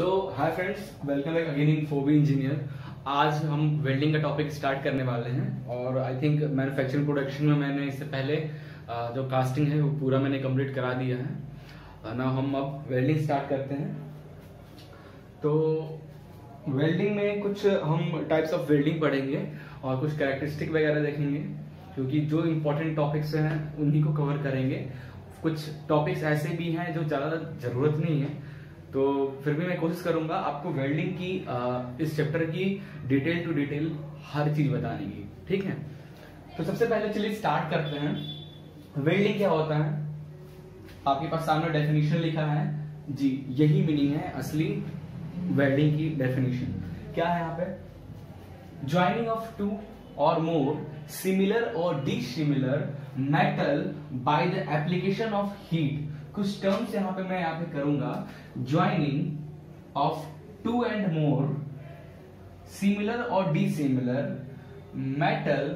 So hi friends welcome back again in Phoebe engineer आज हम welding का topic start करने वाले हैं और आई थिंक मैन्युफैक्चरिंग प्रोडक्शन में मैंने इससे पहले जो कास्टिंग है, वो पूरा मैंने कंप्लीट करा दिया है। ना हम अब वेल्डिंग स्टार्ट करते हैं। तो वेल्डिंग में कुछ हम टाइप्स ऑफ़ वेल्डिंग पढ़ेंगे और कुछ कैरेक्टरिस्टिक वगैरह देखेंगे, क्योंकि जो इम्पोर्टेंट टॉपिक्स हैं, उन्हीं को कवर करेंगे। कुछ टॉपिक्स ऐसे भी हैं जो ज़्यादा ज़रूरत नहीं है तो फिर भी मैं कोशिश करूँगा आपको वेल्डिंग की अ, इस चैप्टर की डिटेल टू डिटेल हर चीज़ बताने की ठीक है? तो सबसे पहले चलिए स्टार्ट करते हैं। वेल्डिंग क्या होता है? आपके पास सामने डेफिनेशन लिखा है। जी यही मीनिंग है असली वेल्डिंग की डेफिनेशन क्या है यहाँ पे? ज्वाइनिंग ऑफ़ टू और मोर सिमिलर और dissimilar metal by the application of heat कुछ टर्म्स यहाँ पे मैं यहाँ पे करूँगा। Joining of two and more similar और dissimilar metal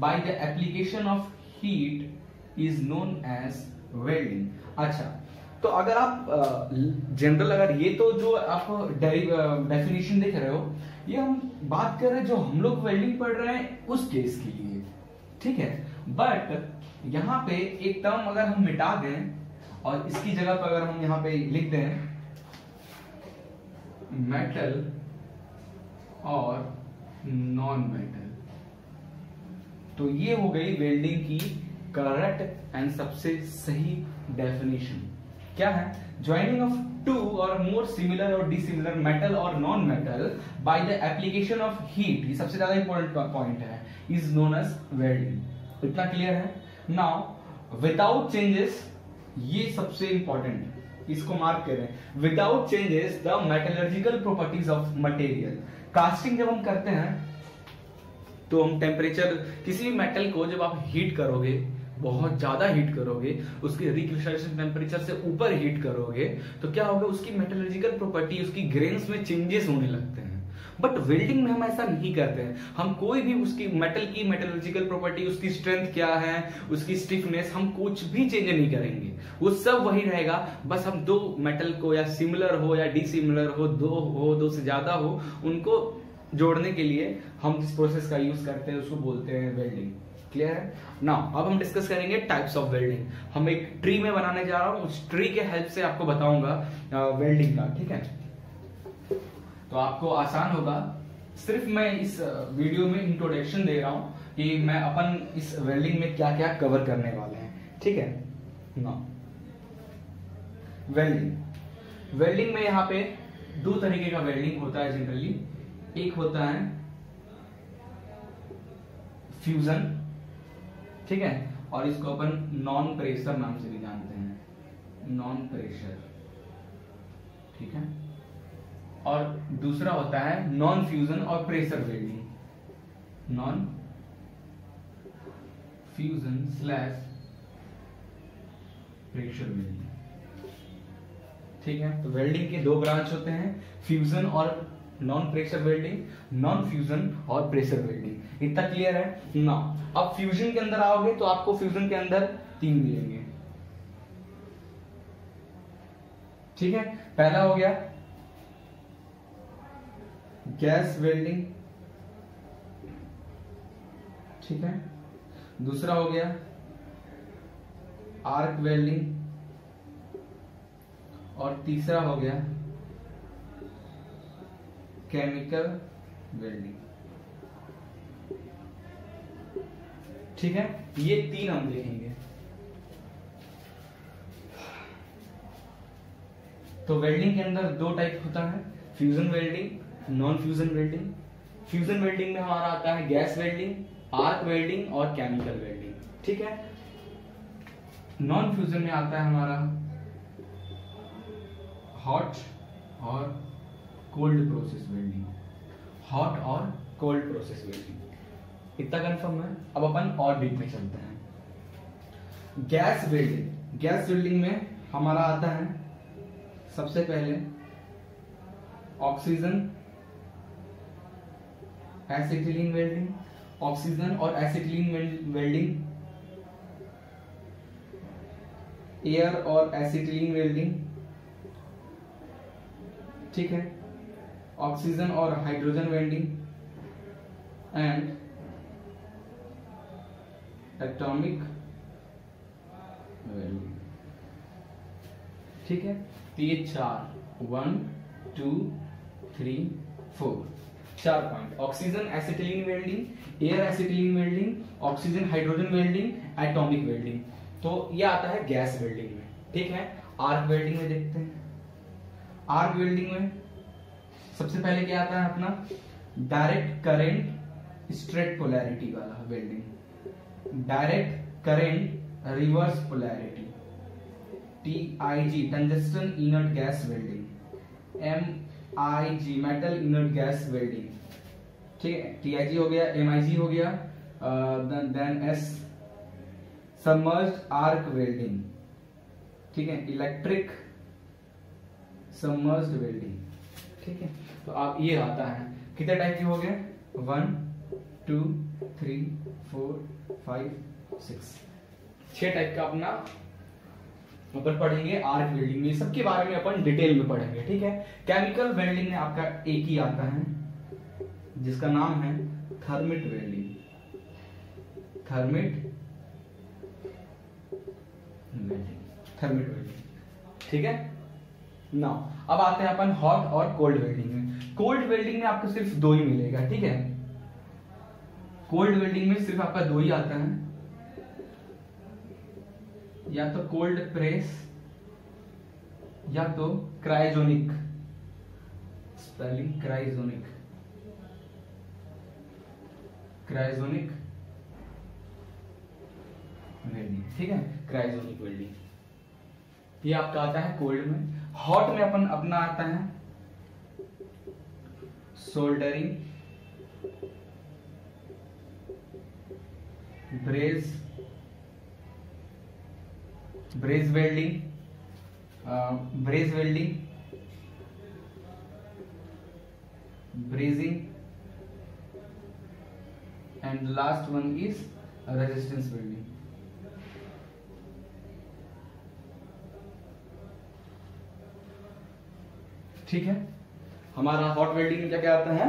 by the application of heat is known as welding अच्छा तो अगर आप जनरल अगर ये तो जो आप डेफिनेशन देख रहे हो, ये हम बात कर रहे हैं जो हम लोग वेल्डिंग पढ़ रहे हैं, उस केस के लिए। ठीक है? बट यहाँ पे एक टर्म अगर हम मिटा दें और इसकी जगह पर अगर हम यहाँ पे लिख दें मेटल और नॉन मेटल तो ये हो गई वेल्डिंग की करेक्ट एंड सबसे सही डेफिनेशन क्या है? ज्वाइनिंग ऑफ़ टू और मोर सिमिलर और डिसिमिलर मेटल और non metal by the application of heat ये सबसे ज़्यादा इंपॉर्टेंट पॉइंट है इज़ नोन एज वेल्डिंग इतना क्लियर है? नाउ विदाउट चेंजेस ये सबसे इंपॉर्टेंट है, इसको मार्क करें। Without changes the metallurgical properties of material casting जब हम करते हैं तो हम टेम्परेचर किसी भी मेटल को जब आप हीट करोगे, बहुत ज़्यादा हीट करोगे, उसके रिक्रिस्टलाइजेशन टेम्परेचर से ऊपर हीट करोगे तो क्या होगा, उसकी मेटलर्जिकल प्रॉपर्टी उसकी ग्रेन्स में चेंजेस होने लगते हैं। बट वेल्डिंग में हम ऐसा नहीं करते हैं। हम कोई भी उसकी मेटल की मेटलर्जिकल प्रॉपर्टी उसकी स्ट्रेंथ क्या है, उसकी स्टिफनेस हम कुछ भी चेंज नहीं करेंगे। वो सब वही रहेगा। बस हम दो मेटल को या सिमिलर हो या डिसिमिलर हो, दो हो, दो से ज़्यादा हो, उनको जोड़ने के लिए हम जिस प्रोसेस का यूज़ करते हैं, उसको बोलते हैं वेल्डिंग क्लियर है? ना अब हम डिस्कस करेंगे टाइप्स ऑफ़ वेल्डिंग हम एक ट्री में बनाने जा रहा हूँ। उस ट्री के हेल्प से आपको बताऊँगा वेल्डिंग का, ठीक है? तो आपको आसान होगा। सिर्फ़ मैं इस वीडियो में इंट्रोडक्शन दे रहा हूँ कि मैं अपन इस वेल्डिंग में क्या क्या कवर करने वाले हैं। ठीक है? ना वेल्डिंग वेल्डिंग में यहाँ पे दो तरीके का वेल्डिंग होता है जनरली एक होता है फ्यूजन ठीक है? और इसको अपन नॉन प्रेशर नाम से भी जानते हैं। नॉन प्रेशर ठीक है? और दूसरा होता है नॉन फ्यूजन और pressure welding non fusion slash pressure welding ठीक है? तो वेल्डिंग के दो ब्रांच होते हैं फ्यूजन और non pressure welding non fusion और प्रेशर वेल्डिंग इतना क्लियर है? ना. अब फ्यूजन के अंदर आओगे तो आपको फ्यूजन के अंदर तीन मिलेंगे. ठीक है? पहला हो गया गैस वेल्डिंग, ठीक है? दूसरा हो गया आर्क वेल्डिंग, और तीसरा हो गया केमिकल वेल्डिंग। ठीक है? ये तीन हम देखेंगे। तो वेल्डिंग के अंदर दो टाइप होता है fusion welding non fusion welding fusion welding में हमारा आता है गैस वेल्डिंग आर्क वेल्डिंग और केमिकल वेल्डिंग ठीक है? नॉन फ्यूजन में आता है हमारा हॉट और कोल्ड प्रोसेस वेल्डिंग हॉट और कोल्ड प्रोसेस वेल्डिंग इतना कंफर्म है? अब अपन और डीप में चलते हैं. गैस वेल्डिंग गैस वेल्डिंग में हमारा आता है सबसे पहले ऑक्सीजन एसिटिलीन वेल्डिंग ऑक्सीजन और एसिटिलीन वेल्डिंग एयर और एसिटिलीन वेल्डिंग ठीक है? ऑक्सीजन और hydrogen welding and atomic welding ठीक है? तो ये चार वन टू थ्री फोर चार point oxygen acetylene welding air acetylene welding oxygen hydrogen welding atomic welding तो ये आता है गैस वेल्डिंग में. ठीक है? आर्क वेल्डिंग में देखते हैं. आर्क वेल्डिंग में सबसे पहले क्या आता है अपना? डायरेक्ट करेंट स्ट्रेट पोलैरिटी वाला welding direct current reverse polarity T I G tungsten inert gas welding M I G metal inert gas welding ठीक है? टी आई जी हो गया एम आई जी हो गया then S submerge arc welding ठीक है? Electric submerge welding ठीक है? तो आप ये आता है। कितने टाइप के हो गए one two three four five six छह टाइप का अपना अपन पढ़ेंगे आर्क वेल्डिंग में। सबके बारे में अपन डिटेल में पढ़ेंगे, ठीक है? केमिकल वेल्डिंग में आपका एक ही आता है, जिसका नाम है thermite welding thermite thermite welding ठीक है? ना अब आते हैं अपन हॉट और कोल्ड वेल्डिंग में। कोल्ड वेल्डिंग में आपको सिर्फ़ दो ही मिलेगा, ठीक है? कोल्ड वेल्डिंग में सिर्फ़ आपका दो ही आता है। या तो कोल्ड प्रेस या तो क्रायोजोनिक स्पेलिंग क्रायोजोनिक क्रायोजोनिक वेल्डिंग ठीक है? क्राइजोनिक वेल्डिंग ये आपका आता है कोल्ड में. हॉट में अपन अपना आता है soldering braze braze welding braze welding brazing and last one is resistance welding ठीक है? हमारा हॉट वेल्डिंग में क्या क्या आता है?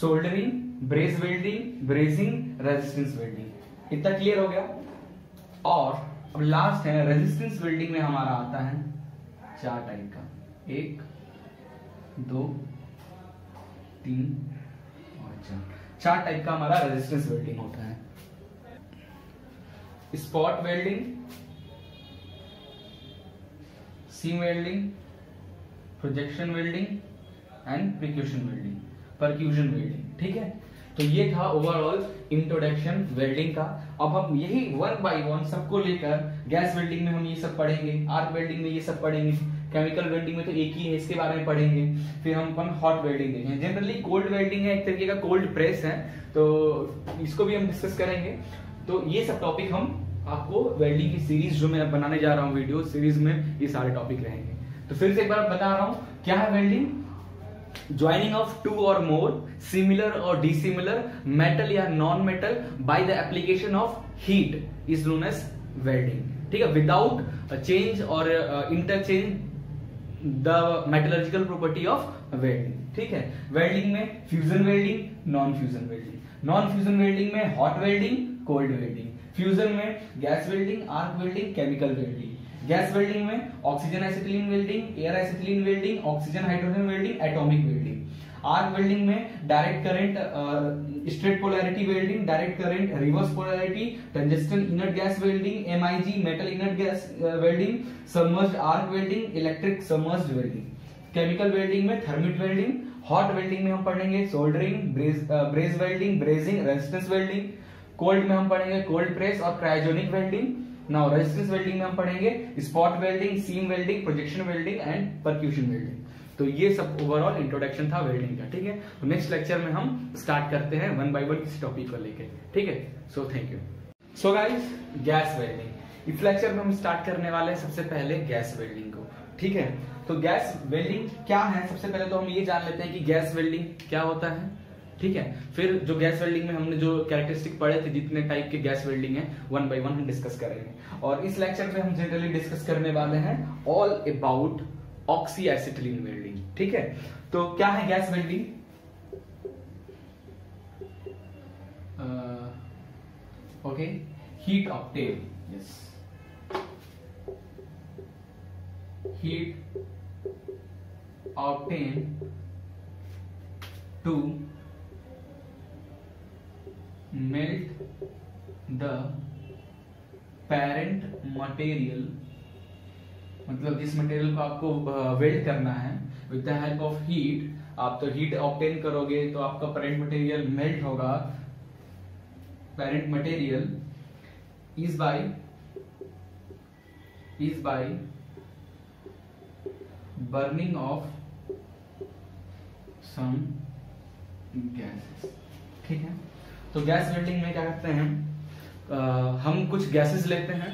Soldering braze welding brazing resistance welding इतना क्लियर हो गया? और अब लास्ट है रेजिस्टेंस वेल्डिंग में हमारा आता है चार टाइप का। एक, दो, तीन और चार। चार टाइप का हमारा रेजिस्टेंस वेल्डिंग होता है। Spot welding seam welding projection welding and percussion welding percussion welding ठीक है? तो ये था ओवरऑल इंट्रोडक्शन वेल्डिंग का। अब हम यही वन बाय वन सबको लेकर गैस वेल्डिंग में हम ये सब पढ़ेंगे आर्क वेल्डिंग में ये सब पढ़ेंगे केमिकल वेल्डिंग में तो एक ही है, इसके बारे में पढ़ेंगे, फिर हम अपन हॉट वेल्डिंग देखेंगे। जनरली कोल्ड वेल्डिंग है एक तरीके का कोल्ड प्रेस है तो इसको भी हम डिस्कस करेंगे। तो ये सब टॉपिक हम आपको वेल्डिंग की सीरीज़ जो मैं बनाने जा रहा हूँ वीडियो सीरीज़ में ये सारे टॉपिक रहेंगे। तो फिर से एक बार बता रहा हूँ, क्या है वेल्डिंग ज्वाइनिंग ऑफ़ टू और मोर सिमिलर और डिसिमिलर मेटल या non metal by the application of heat is known as welding ठीक है? विदाउट चेंज और interchange the metallurgical property of welding ठीक है? वेल्डिंग में fusion welding non fusion welding non fusion welding में hot welding cold welding fusion में gas welding arc welding chemical welding gas welding में, oxygen acetylene welding, air acetylene welding, oxygen hydrogen welding, atomic welding. Arc welding में direct current straight polarity welding, direct current, reverse polarity tungsten inert gas welding MIG metal inert gas welding submerged arc welding electric submerged welding. Chemical welding में thermite welding hot welding में हम पढ़ेंगे soldering braze welding brazing resistance welding cold में हम पढ़ेंगे cold press और cryogenic welding now resistance welding में हम पढ़ेंगे spot welding seam welding projection welding and percussion welding तो ये सब ओवरऑल इंट्रोडक्शन था वेल्डिंग का, ठीक है? तो नेक्स्ट लेक्चर में हम स्टार्ट करते हैं वन बाय वन किसी टॉपिक को लेके, ठीक है? So thank you so guys gas welding इस लेक्चर में हम स्टार्ट करने वाले हैं सबसे पहले गैस वेल्डिंग को, ठीक है? तो गैस वेल्डिंग क्या है? सबसे पहले तो हम ये जान लेते हैं कि गैस वेल्डिंग क्या होता है। ठीक है? फिर जो गैस वेल्डिंग में हमने जो कैरेक्टरिस्टिक पढ़े थे, जितने टाइप के गैस वेल्डिंग है वन बाई वन हम डिस्कस करेंगे। और इस लेक्चर में हम जनरली डिस्कस करने वाले हैं all about oxy acetylene welding ठीक है? तो क्या है gas welding okay heat obtain yes heat obtain to melt the parent material मतलब जिस मटेरियल को आपको वेल्ड करना है with the help of heat आप तो हीट ऑप्टेन करोगे तो आपका पेरेंट मटेरियल मेल्ट होगा। Parent material is by is by burning of some gases ठीक है? तो गैस वेल्डिंग में क्या करते हैं? आ, हम कुछ गैसेस लेते हैं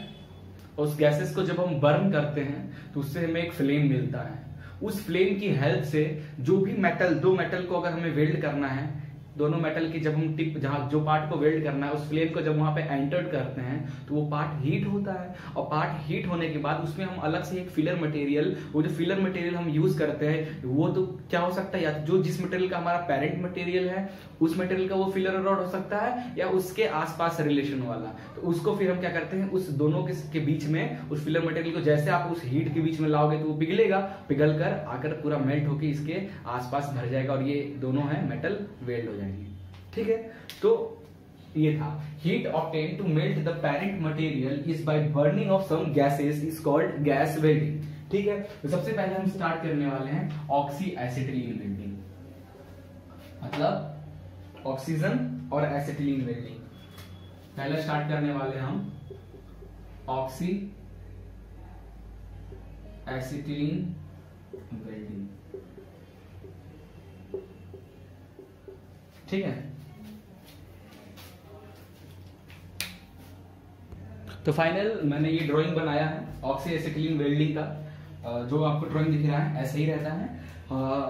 उस गैसेस को जब हम बर्न करते हैं तो उससे हमें एक फ्लेम मिलता है। उस फ्लेम की हेल्प से जो भी मेटल दो मेटल को अगर हमें वेल्ड करना है दोनों मेटल की जब हम टिप जहाँ जो पार्ट को वेल्ड करना है उस फ्लेम को जब वहाँ पे एंटर्ड करते हैं तो वो पार्ट हीट होता है। और पार्ट हीट होने के बाद उसमें हम अलग से एक फिलर मटेरियल वो जो फिलर मटेरियल हम यूज़ करते हैं वो तो क्या हो सकता है? या तो जो जिस मटेरियल का हमारा पेरेंट मटेरियल है उस मटेरियल का वो फिलर रॉड हो सकता है या उसके आसपास रिलेशन वाला। तो उसको फिर हम क्या करते हैं? उस दोनों के, के बीच में उस फिलर मटेरियल को जैसे आप उस हीट के बीच में लाओगे तो वो पिघलेगा। पिघल कर आकर पूरा मेल्ट होकर इसके आसपास भर जाएगा और ये दोनों है मेटल वेल्ड हो जाएँगे। ठीक है? तो ये था। Heat obtain to melt the parent material is by burning of some gases is called gas welding ठीक है? तो सबसे पहले हम स्टार्ट करने वाले हैं ऑक्सी एसिटिलीन वेल्डिंग मतलब ऑक्सीजन और एसिटिलीन वेल्डिंग पहले स्टार्ट करने वाले हम ऑक्सी एसिटिलीन वेल्डिंग ठीक है? तो फाइनल मैंने ये ड्राइंग बनाया है ऑक्सी एसिटिलीन वेल्डिंग का। जो आपको ड्राइंग दिख रहा है, ऐसे ही रहता है।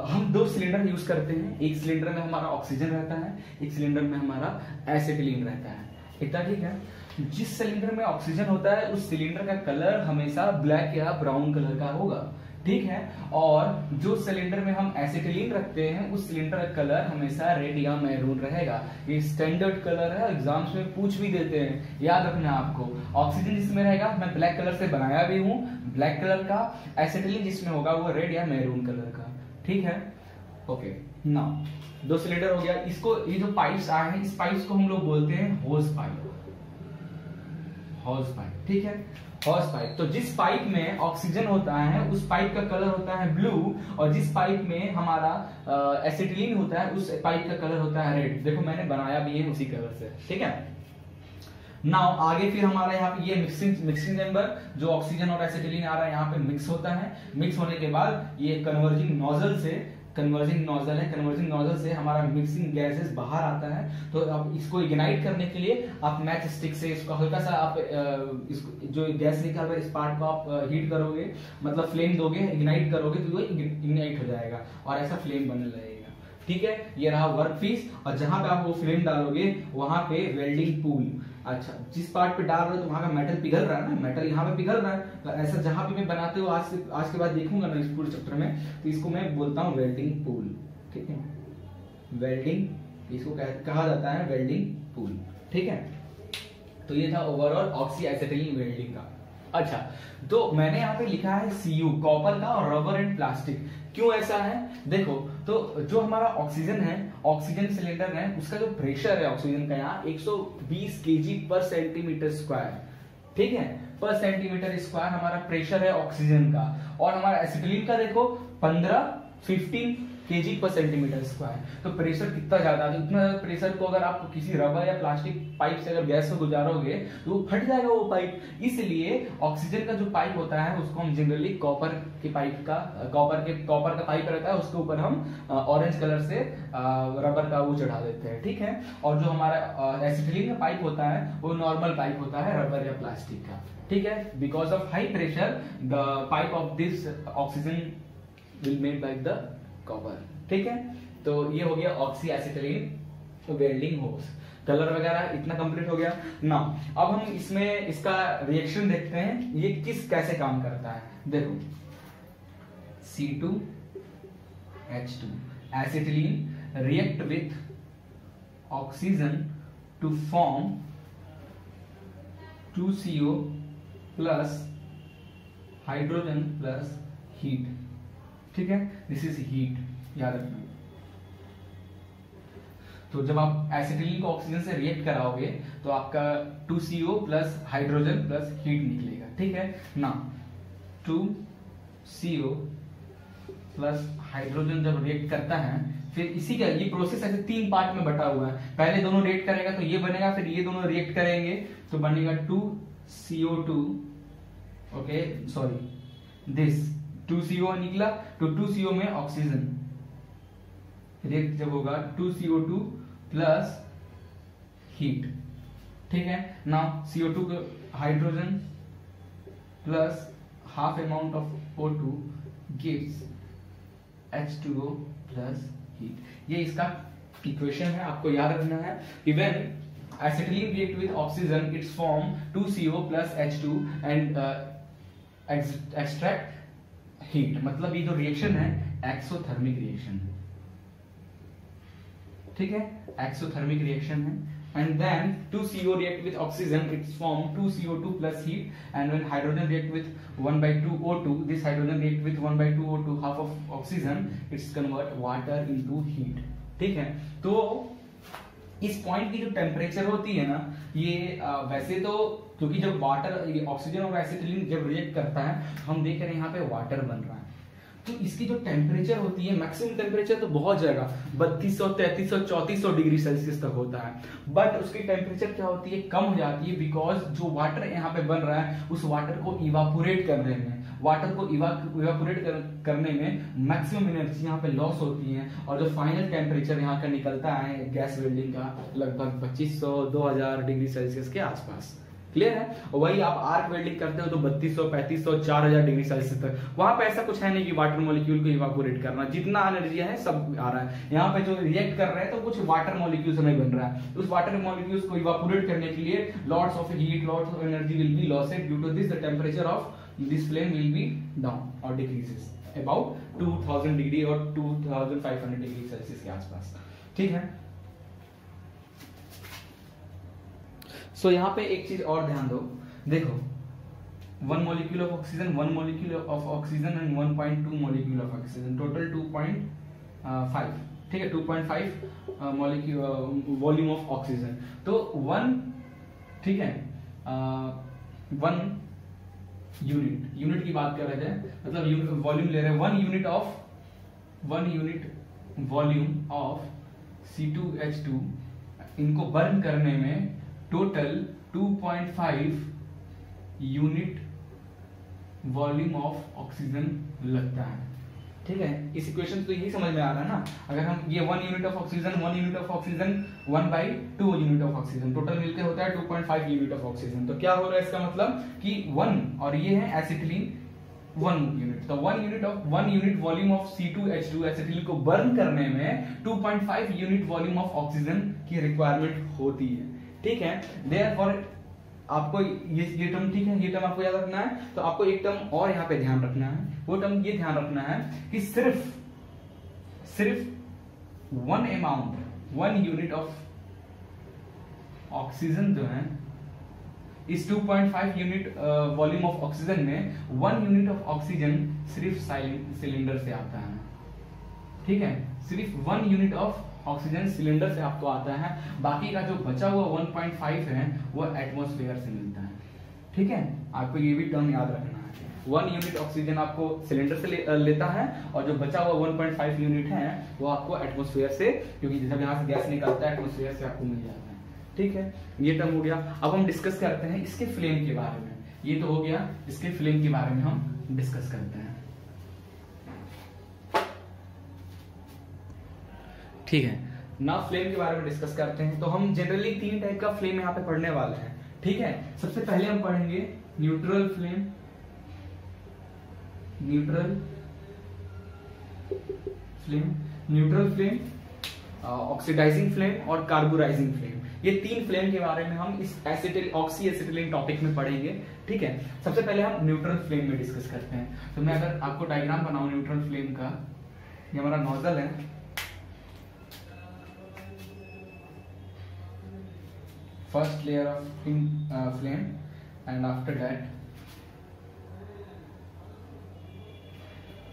हम दो सिलेंडर यूज़ करते हैं। एक सिलेंडर में हमारा ऑक्सीजन रहता है, एक सिलेंडर में हमारा एसिटिलीन रहता है। इतना ठीक है? जिस सिलेंडर में ऑक्सीजन होता है, उस सिलेंडर का कलर हमेशा ब्लैक या ब्राउन कलर का होगा। ठीक है? और जो सिलेंडर में हम एसिटिलीन रखते हैं, उस सिलेंडर का कलर हमेशा रेड या मैरून रहेगा। ये स्टैंडर्ड कलर है एग्ज़ाम्स में पूछ भी देते हैं। याद रखना आपको। ऑक्सीजन जिसमें रहेगा, मैं ब्लैक कलर से बनाया भी हूँ। ब्लैक कलर का, एसिटिलीन जिसमें होगा, वो रेड या मैरून कलर का। ठीक है? ओके ना दो सिलेंडर हो गया। इसको ये जो पाइप्स आए हैं इस पाइप्स को हम लोग बोलते हैं होज पाइप होज पाइप ठीक है? हॉर्स पाइप तो जिस पाइप में ऑक्सीजन होता है उस पाइप का कलर होता है ब्लू और जिस पाइप में हमारा एसिटिलीन होता है उस पाइप का कलर होता है रेड देखो मैंने बनाया भी है उसी कलर से ठीक है? नाउ आगे फिर हमारा यहाँ पे ये मिक्सिंग मिक्सिंग चैम्बर जो ऑक्सीजन और एसिटिलीन आ रहा है, यहाँ पे मिक्स होता है। मिक्स होने के बाद ये कन्वर्जिंग नोजल से कन्वर्जिंग नोजल है कन्वर्जिंग नोजल से हमारा मिक्सिंग गैसेस बाहर आता है। तो अब इसको इग्नाइट करने के लिए आप मैच स्टिक से इसको हल्का सा आप इसको, जो गैस निकाल रहे इस पार्ट को आप हीट करोगे मतलब फ्लेम दोगे इग्नाइट करोगे तो वो इग्नाइट हो जाएगा और ऐसा फ्लेम बनने लगेगा। ठीक है? ये रहा वर्क पीस और जहाँ पे आप वो फ्लेम डालोगे, वहाँ पे वेल्डिंग पूल अच्छा जिस पार्ट पे डाल रहे हो तो वहाँ का मेटल पिघल रहा है ना? मेटल यहाँ पे पिघल रहा है। तो ऐसा जहाँ पे मैं बनाते हो आज से, आज के बाद देखूँगा ना इस पूरे चैप्टर में तो इसको मैं बोलता हूँ वेल्डिंग पूल ठीक है? वेल्डिंग इसको कहा जाता है वेल्डिंग पूल ठीक है? तो ये था ओवरऑल ऑक्सी एसेटिलीन वेल्डिंग का। अच्छा तो मैंने यहाँ पे लिखा है सीयू कॉपर का और रबर एंड प्लास्टिक क्यों ऐसा है? देखो तो जो हमारा ऑक्सीजन है ऑक्सीजन सिलेंडर है, उसका जो प्रेशर है ऑक्सीजन का यहाँ 120 केजी पर सेंटीमीटर स्क्वायर ठीक है? पर सेंटीमीटर स्क्वायर हमारा प्रेशर है ऑक्सीजन का। और हमारा एसिटिलीन का देखो 15 15 केजी पर सेंटीमीटर स्क्वायर तो प्रेशर कितना ज़्यादा है? इतना प्रेशर को अगर आप किसी रबर या प्लास्टिक पाइप से अगर गैस को गुजारोगे तो फट जाएगा वो पाइप इसलिए ऑक्सीजन का जो पाइप होता है, उसको हम जनरली कॉपर के पाइप का कॉपर के कॉपर का पाइप रहता है, उसके ऊपर हम ऑरेंज कलर से रबर का वो चढ़ा देते हैं, ठीक है? और जो हमारा एसिटिलीन का पाइप होता है, वो नॉर्मल पाइप होता है रबर या प्लास्टिक का, ठीक है? Because of high pressure the pipe of this oxygen will made by the copper ठीक है? तो ये हो गया oxy acetylene welding hose colour वगैरह इतना कंप्लीट हो गया। ना अब हम इसमें इसका रिएक्शन देखते हैं, ये किस, कैसे काम करता है। देखो C2 H two acetylene react with oxygen to form two CO plus hydrogen plus heat ठीक है? दिस इज़ हीट याद रखना तो जब आप एसिटिलीन को ऑक्सीजन से रिएक्ट कराओगे तो आपका two plus hydrogen plus heat निकलेगा। ठीक है? ना टू प्लस हाइड्रोजन जब रिएक्ट करता है, फिर इसी का, ये प्रोसेस ऐसे तीन पार्ट में बटा हुआ है। पहले दोनों रिएक्ट करेगा तो ये बनेगा, फिर ये दोनों रिएक्ट करेंगे तो बनेगा two CO two okay sorry this two CO निकला तो टू सीओ में ऑक्सीजन रिएक्ट जब होगा two CO two plus heat ठीक है? ना CO two hydrogen plus half amount of O two gives H two O plus heat ये इसका इक्वेशन है आपको याद रखना है। Even acetylene react with oxygen its form 2CO plus H2 and uh, extract heat मतलब ये जो रिएक्शन है एक्सोथर्मिक रिएक्शन है। ठीक है? एक्सोथर्मिक रिएक्शन है। And then two CO react with oxygen it's form two CO two plus heat and when hydrogen react with one by two O two this hydrogen react with one by two O two half of oxygen it's convert water into heat ठीक है? तो इस point की जो temperature होती है ना, ये वैसे तो क्योंकि जब वाटर ऑक्सीजन और एसिटिलीन जब रिएक्ट करता है हम देख रहे हैं यहाँ पे वाटर बन रहा है। तो इसकी जो टेम्परेचर होती है मैक्सिमम टेम्परेचर तो बहुत जाएगा बत्तीस सौ तैतीस सौ चौतीस सौ डिग्री सेल्सियस तक होता है। बट उसकी टेम्परेचर क्या होती है? कम हो जाती है बिकॉज़ जो वाटर यहाँ पे बन रहा है उस वाटर को इवापोरेट करने में वाटर को इवापोरेट कर, करने में मैक्सिमम एनर्जी यहाँ पे लॉस होती है। और जो फाइनल टेम्परेचर यहाँ का निकलता है गैस वेल्डिंग का लगभग 2500 2000 डिग्री सेल्सियस के आसपास। क्लियर है? और वही आप आर्क वेल्डिंग करते हो तो बत्तीस सौ, पैंतीस सौ, चार हज़ार डिग्री सेल्सियस तक। वहाँ पे ऐसा कुछ है नहीं कि वाटर मॉलिक्यूल को इवापोरेट करना। जितना एनर्जी है, सब आ रहा है। यहाँ पे जो रिएक्ट कर रहे हैं तो कुछ वाटर मॉलिक्यूल्स नहीं बन रहा है। उस वाटर मॉलिक्यूल्स को इवापोरेट करने के लिए lots of heat lots of energy will be lossed due to this the temperature of this flame will be down or decreases about 2000 degree और 2500 डिग्री सेल्सियस के आसपास। ठीक है? सो so, यहाँ पे एक चीज़ और ध्यान दो। देखो one molecule of oxygen one molecule of oxygen and 1.2 molecule of oxygen total 2.5 ठीक है? Two 2.5 molecule volume of oxygen तो वन ठीक है? वन यूनिट यूनिट की बात कर रहे थे मतलब वॉल्यूम ले रहे हैं। One unit of one unit volume of C two H two इनको बर्न करने में total 2.5 unit volume of oxygen लगता है। ठीक है? इस इक्वेशन तो यही समझ में आ रहा है ना? अगर हम ये one unit of oxygen one unit of oxygen one by two unit of oxygen total मिलकर होता है two point five unit of oxygen तो क्या हो रहा है इसका मतलब? कि वन और ये है एसिटिलीन वन यूनिट तो one unit of one unit volume of C two H two acetylene को बर्न करने में two point five unit volume of oxygen की रिक्वायरमेंट होती है। ठीक है? देयर फॉर आपको ये ये टर्म ठीक है? ये टर्म आपको याद रखना है। तो आपको एक टर्म और यहाँ पे ध्यान रखना है। वो टर्म ये ध्यान रखना है कि सिर्फ़ सिर्फ़ one amount one unit of oxygen जो है, इस 2.5 यूनिट वॉल्यूम ऑफ़ ऑक्सीजन में वन यूनिट ऑफ़ ऑक्सीजन सिर्फ़ सिलेंडर से आता है। ठीक है? सिर्फ़ one unit of oxygen cylinder से आपको आता है। बाकी का जो बचा हुआ 1.5 है वो एटमोस्फेयर से मिलता है। ठीक है? आपको ये भी टर्म याद रखना है। वन यूनिट ऑक्सीजन आपको सिलेंडर से ले, लेता है और जो बचा हुआ 1.5 यूनिट है वो आपको एटमोस्फेयर से क्योंकि जब यहाँ से गैस निकलता है एटमोस्फेयर से आपको मिल जाता है। ठीक है? ये टर्म हो गया। अब हम डिस्कस करते हैं इसके फ्लेम के बारे में। ये तो हो गया इसके फ्लेम के बारे में हम डिस्कस करते हैं। ठीक है। ना फ्लेम के बारे में डिस्कस करते हैं। तो हम जनरली तीन टाइप का फ्लेम यहाँ पे पढ़ने वाले हैं। ठीक है? सबसे पहले हम पढ़ेंगे neutral flame neutral flame neutral flame oxidising flame और कार्बोराइजिंग फ्लेम ये तीन फ्लेम के बारे में हम इस एसिटिल ऑक्सी एसिटिलिन टॉपिक में पढ़ेंगे। ठीक है? सबसे पहले हम न्यूट्रल फ्लेम में डिस्कस करते हैं। तो मैं अगर आपको डायग्राम बनाऊ न्यूट्रल फ्लेम का, ये हमारा नोजल है। First layer uh, flame and after that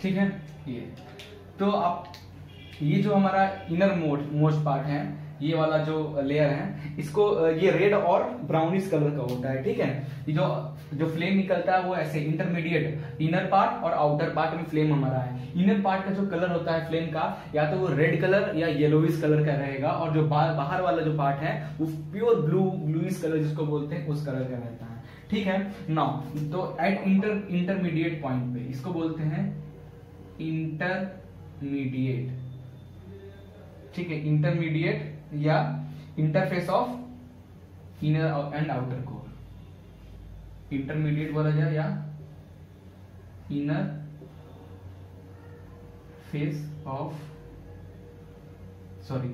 ठीक है? ये। तो आप ये जो हमारा इनर मोड मोस्ट पार्ट है ये वाला जो लेयर है, इसको ये रेड और ब्राउनिश कलर का होता है, ठीक है? ये जो जो फ्लेम निकलता है, वो ऐसे इंटरमीडिएट इनर पार्ट और आउटर पार्ट में फ्लेम हमारा है। इनर पार्ट का जो कलर होता है फ्लेम का, या तो वो रेड कलर या येलोविश कलर का रहेगा, और जो बाहर वाला जो पार्ट है, वो प्योर ब्लू ब्लूइस कलर जिसको बोलते हैं, उस कलर का रहता है। ठीक है? नाउ तो एट इंटर इंटरमीडिएट पॉइंट पे, इसको बोलते हैं इंटरमीडिएट ठीक है? इंटरमीडिएट या interface of inner and outer core intermediate बोला जाए या inner face of sorry